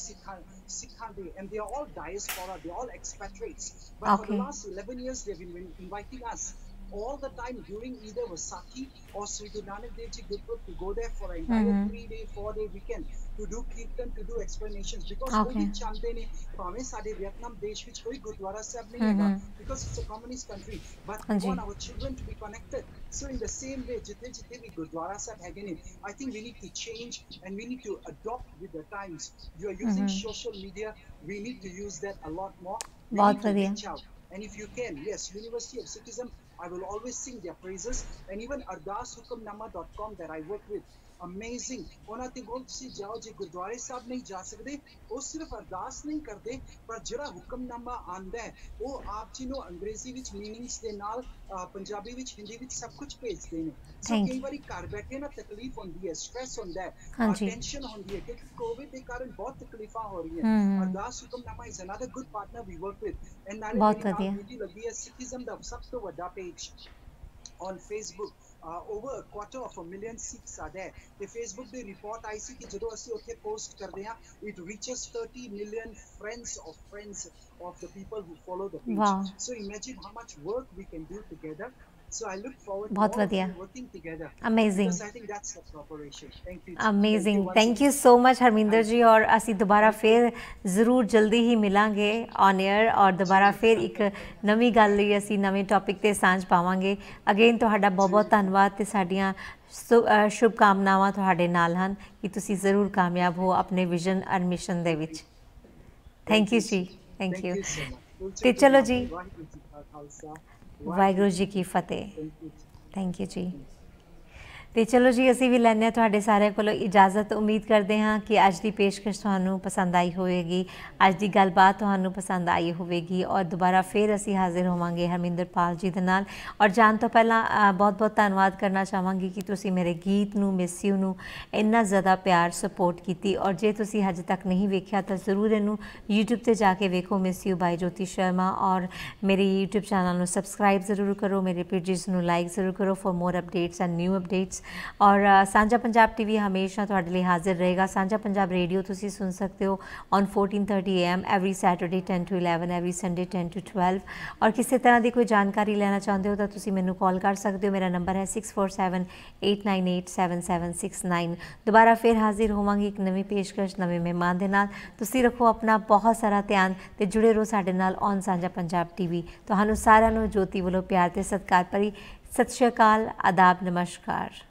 [SPEAKER 2] Sikhandi, and they are all diaspora, they all expatriates. But for the last 11 years, they've been inviting us all the time during either Vaisakhi or Sri Guru Nanak Dev Ji Gurdwara to go there for an entire mm-hmm. three day, four day weekend to do kirtan, to do explanations. Because okay. कोई भी जानते नहीं भावे साडे Vietnam देश विच कोई गुरुद्वारा साहब नहीं हैगा because it's a communist country. But we want our children to be connected. So in the same way जितने जितने भी गुरुद्वारा साहब हैगे ने I think we need to change and we need to adopt with the times. You are using social media. We need to use that a lot more. We
[SPEAKER 1] बहुत बढ़िया
[SPEAKER 2] And if you can, yes, University of Sikhism. I will always sing their praises. And even ardashukhamnama.com that I work with, amazing ਉਹਨਾਂ ਤੇ ਗੁਰੂ ਤੁਸੀਂ ਜਾਓ ਜੇ ਗੁਰਦੁਆਰੇ ਸਾਹਿਬ ਨਹੀਂ ਜਾ ਸਕਦੇ ਉਹ ਸਿਰਫ ਅਰਦਾਸ ਨਹੀਂ ਕਰਦੇ ਪਰ ਜਿਹੜਾ ਹੁਕਮਨਾਮਾ ਆਂਦਾ ਹੈ ਉਹ ਆਪ ਜੀ ਨੂੰ ਅੰਗਰੇਜ਼ੀ ਵਿੱਚ ਮੀਨਿੰਗਸ ਦੇ ਨਾਲ ਪੰਜਾਬੀ ਵਿੱਚ ਹਿੰਦੀ ਵਿੱਚ ਸਭ ਕੁਝ ਭੇਜਦੇ ਨੇ ਸੋ ਕਈ ਵਾਰੀ ਘਰ ਬੈਠੇ ਨਾ ਤਕਲੀਫ ਹੁੰਦੀ ਹੈ ਸਟ्रेस ਹੁੰਦਾ ਹੈ ਟੈਨਸ਼ਨ ਹੁੰਦੀ ਹੈ ਕਿਉਂਕਿ ਕੋਵਿਡ ਦੇ ਕਾਰਨ ਬਹੁਤ ਤਕਲੀਫਾਂ ਹੋ ਰਹੀਆਂ Ardas Hukamnama is another good partner we work with and ਨਾਲੇ ਬਹੁਤ ਵਧੀਆ ਲੱਗੀ ਹੈ ਸਿੱਖੀਜ਼ਮ ਦਾ ਸਭ ਤੋਂ ਵੱਡਾ page on Facebook uh, over a quarter of a million Sikhs are there. The Facebook the report I see ਕਿ ਜਦੋਂ ਅਸੀਂ ਉੱਥੇ post ਕਰਦੇ ਹਾਂ it reaches 30 million friends of friends of the people who follow the page.
[SPEAKER 1] Wow.
[SPEAKER 2] So imagine how much work we can do ਬਹੁਤ
[SPEAKER 1] ਵਧੀਆ। Amazing
[SPEAKER 2] amazing thank you
[SPEAKER 1] so much Harminder ji ਔਰ ਅਸੀਂ ਦੁਬਾਰਾ ਫੇਰ ਜ਼ਰੂਰ ਜਲਦੀ ਹੀ ਮਿਲਾਂਗੇ ਔਨ 에ਅਰ ਔਰ ਦੁਬਾਰਾ ਫੇਰ ਇੱਕ ਨਵੀਂ ਗੱਲ ਲਈ ਅਸੀਂ ਨਵੇਂ ਟੌਪਿਕ ਤੇ ਸਾਂਝ ਪਾਵਾਂਗੇ ਅਗੇਨ ਤੁਹਾਡਾ ਬਹੁਤ ਬਹੁਤ ਧੰਨਵਾਦ ਤੇ ਸਾਡੀਆਂ ਸ਼ੁਭ ਕਾਮਨਾਵਾਂ ਤੁਹਾਡੇ ਨਾਲ ਹਨ ਕਿ ਤੁਸੀਂ ਜ਼ਰੂਰ ਕਾਮਯਾਬ ਹੋ ਆਪਣੇ ਵਿਜ਼ਨ ਅਰ ਮਿਸ਼ਨ ਦੇ ਵਿੱਚ
[SPEAKER 2] thank you ji thank you
[SPEAKER 1] ਤੇ ਚਲੋ ਜੀ वाहगुरु जी
[SPEAKER 2] की फतेह।
[SPEAKER 1] थैंक यू जी। ਤੇ ਚਲੋ ਜੀ, ਅਸੀਂ ਵੀ ਲੈਣੇ ਆ ਤੁਹਾਡੇ ਸਾਰਿਆਂ ਕੋਲੋਂ ਇਜਾਜ਼ਤ। ਉਮੀਦ ਕਰਦੇ ਹਾਂ ਕਿ ਅੱਜ ਦੀ ਪੇਸ਼ਕਸ਼ ਤੁਹਾਨੂੰ ਪਸੰਦ ਆਈ ਹੋਵੇਗੀ। ਅੱਜ ਦੀ ਗੱਲਬਾਤ ਤੁਹਾਨੂੰ ਪਸੰਦ ਆਈ ਹੋਵੇਗੀ ਔਰ ਦੁਬਾਰਾ ਫੇਰ ਅਸੀਂ ਹਾਜ਼ਰ ਹੋਵਾਂਗੇ ਹਰਮਿੰਦਰ ਪਾਲ ਜੀ ਦੇ ਨਾਲ। ਔਰ ਜਾਣ ਤੋਂ ਪਹਿਲਾਂ ਬਹੁਤ-ਬਹੁਤ ਧੰਨਵਾਦ ਕਰਨਾ ਚਾਹਾਂਗੀ ਕਿ ਤੁਸੀਂ ਮੇਰੇ ਗੀਤ ਨੂੰ ਮਿਸਿਊ ਨੂੰ ਇੰਨਾ ਜ਼ਿਆਦਾ ਪਿਆਰ ਸਪੋਰਟ ਕੀਤੀ। ਔਰ ਜੇ ਤੁਸੀਂ ਹਜੇ ਤੱਕ ਨਹੀਂ ਵੇਖਿਆ, ਤਾਂ ਜ਼ਰੂਰ ਇਹਨੂੰ YouTube ਤੇ ਜਾ ਕੇ ਵੇਖੋ ਮਿਸਿਊ ਬਾਈ ਜੋਤੀ ਸ਼ਰਮਾ। ਔਰ ਮੇਰੇ YouTube ਚੈਨਲ ਨੂੰ ਸਬਸਕ੍ਰਾਈਬ ਜ਼ਰੂਰ ਕਰੋ, ਮੇਰੇ ਪੇਜਸ ਨੂੰ ਲਾਈਕ ਜ਼ਰੂਰ ਕਰੋ for more updates and new updates ਔਰ ਸਾਂਝਾ ਪੰਜਾਬ ਟੀਵੀ ਹਮੇਸ਼ਾ ਤੁਹਾਡੇ ਲਈ ਹਾਜ਼ਰ ਰਹੇਗਾ। ਸਾਂਝਾ ਪੰਜਾਬ ਰੇਡੀਓ ਤੁਸੀਂ ਸੁਣ ਸਕਦੇ ਹੋ on 14:30 am every Saturday 10 to 11 every Sunday 10 to 12 ਔਰ ਕਿਸੇ ਤਰ੍ਹਾਂ ਦੀ ਕੋਈ ਜਾਣਕਾਰੀ ਲੈਣਾ ਚਾਹੁੰਦੇ ਹੋ ਤਾਂ ਤੁਸੀਂ ਮੈਨੂੰ ਕਾਲ ਕਰ ਸਕਦੇ ਹੋ। ਮੇਰਾ ਨੰਬਰ ਹੈ 6478987769 ਦੁਬਾਰਾ ਫਿਰ ਹਾਜ਼ਰ ਹੋਵਾਂਗੀ ਇੱਕ ਨਵੀਂ ਪੇਸ਼ਕਸ਼, ਨਵੇਂ ਮਹਿਮਾਨ ਦੇ ਨਾਲ। ਤੁਸੀਂ ਰੱਖੋ ਆਪਣਾ ਬਹੁਤ ਸਾਰਾ ਧਿਆਨ ਤੇ ਜੁੜੇ ਰਹੋ ਸਾਡੇ ਨਾਲ ਔਨ ਸਾਂਝਾ ਪੰਜਾਬ ਟੀਵੀ। ਤੁਹਾਨੂੰ ਸਾਰਿਆਂ ਨੂੰ ਜੋਤੀ ਵੱਲੋਂ ਪਿਆਰ ਤੇ ਸਤਿਕਾਰ ਭਰੀ। ਸਤਿ ਸ਼੍ਰੀ ਅਕਾਲ, ਆਦਾਬ, ਨਮਸਕਾਰ।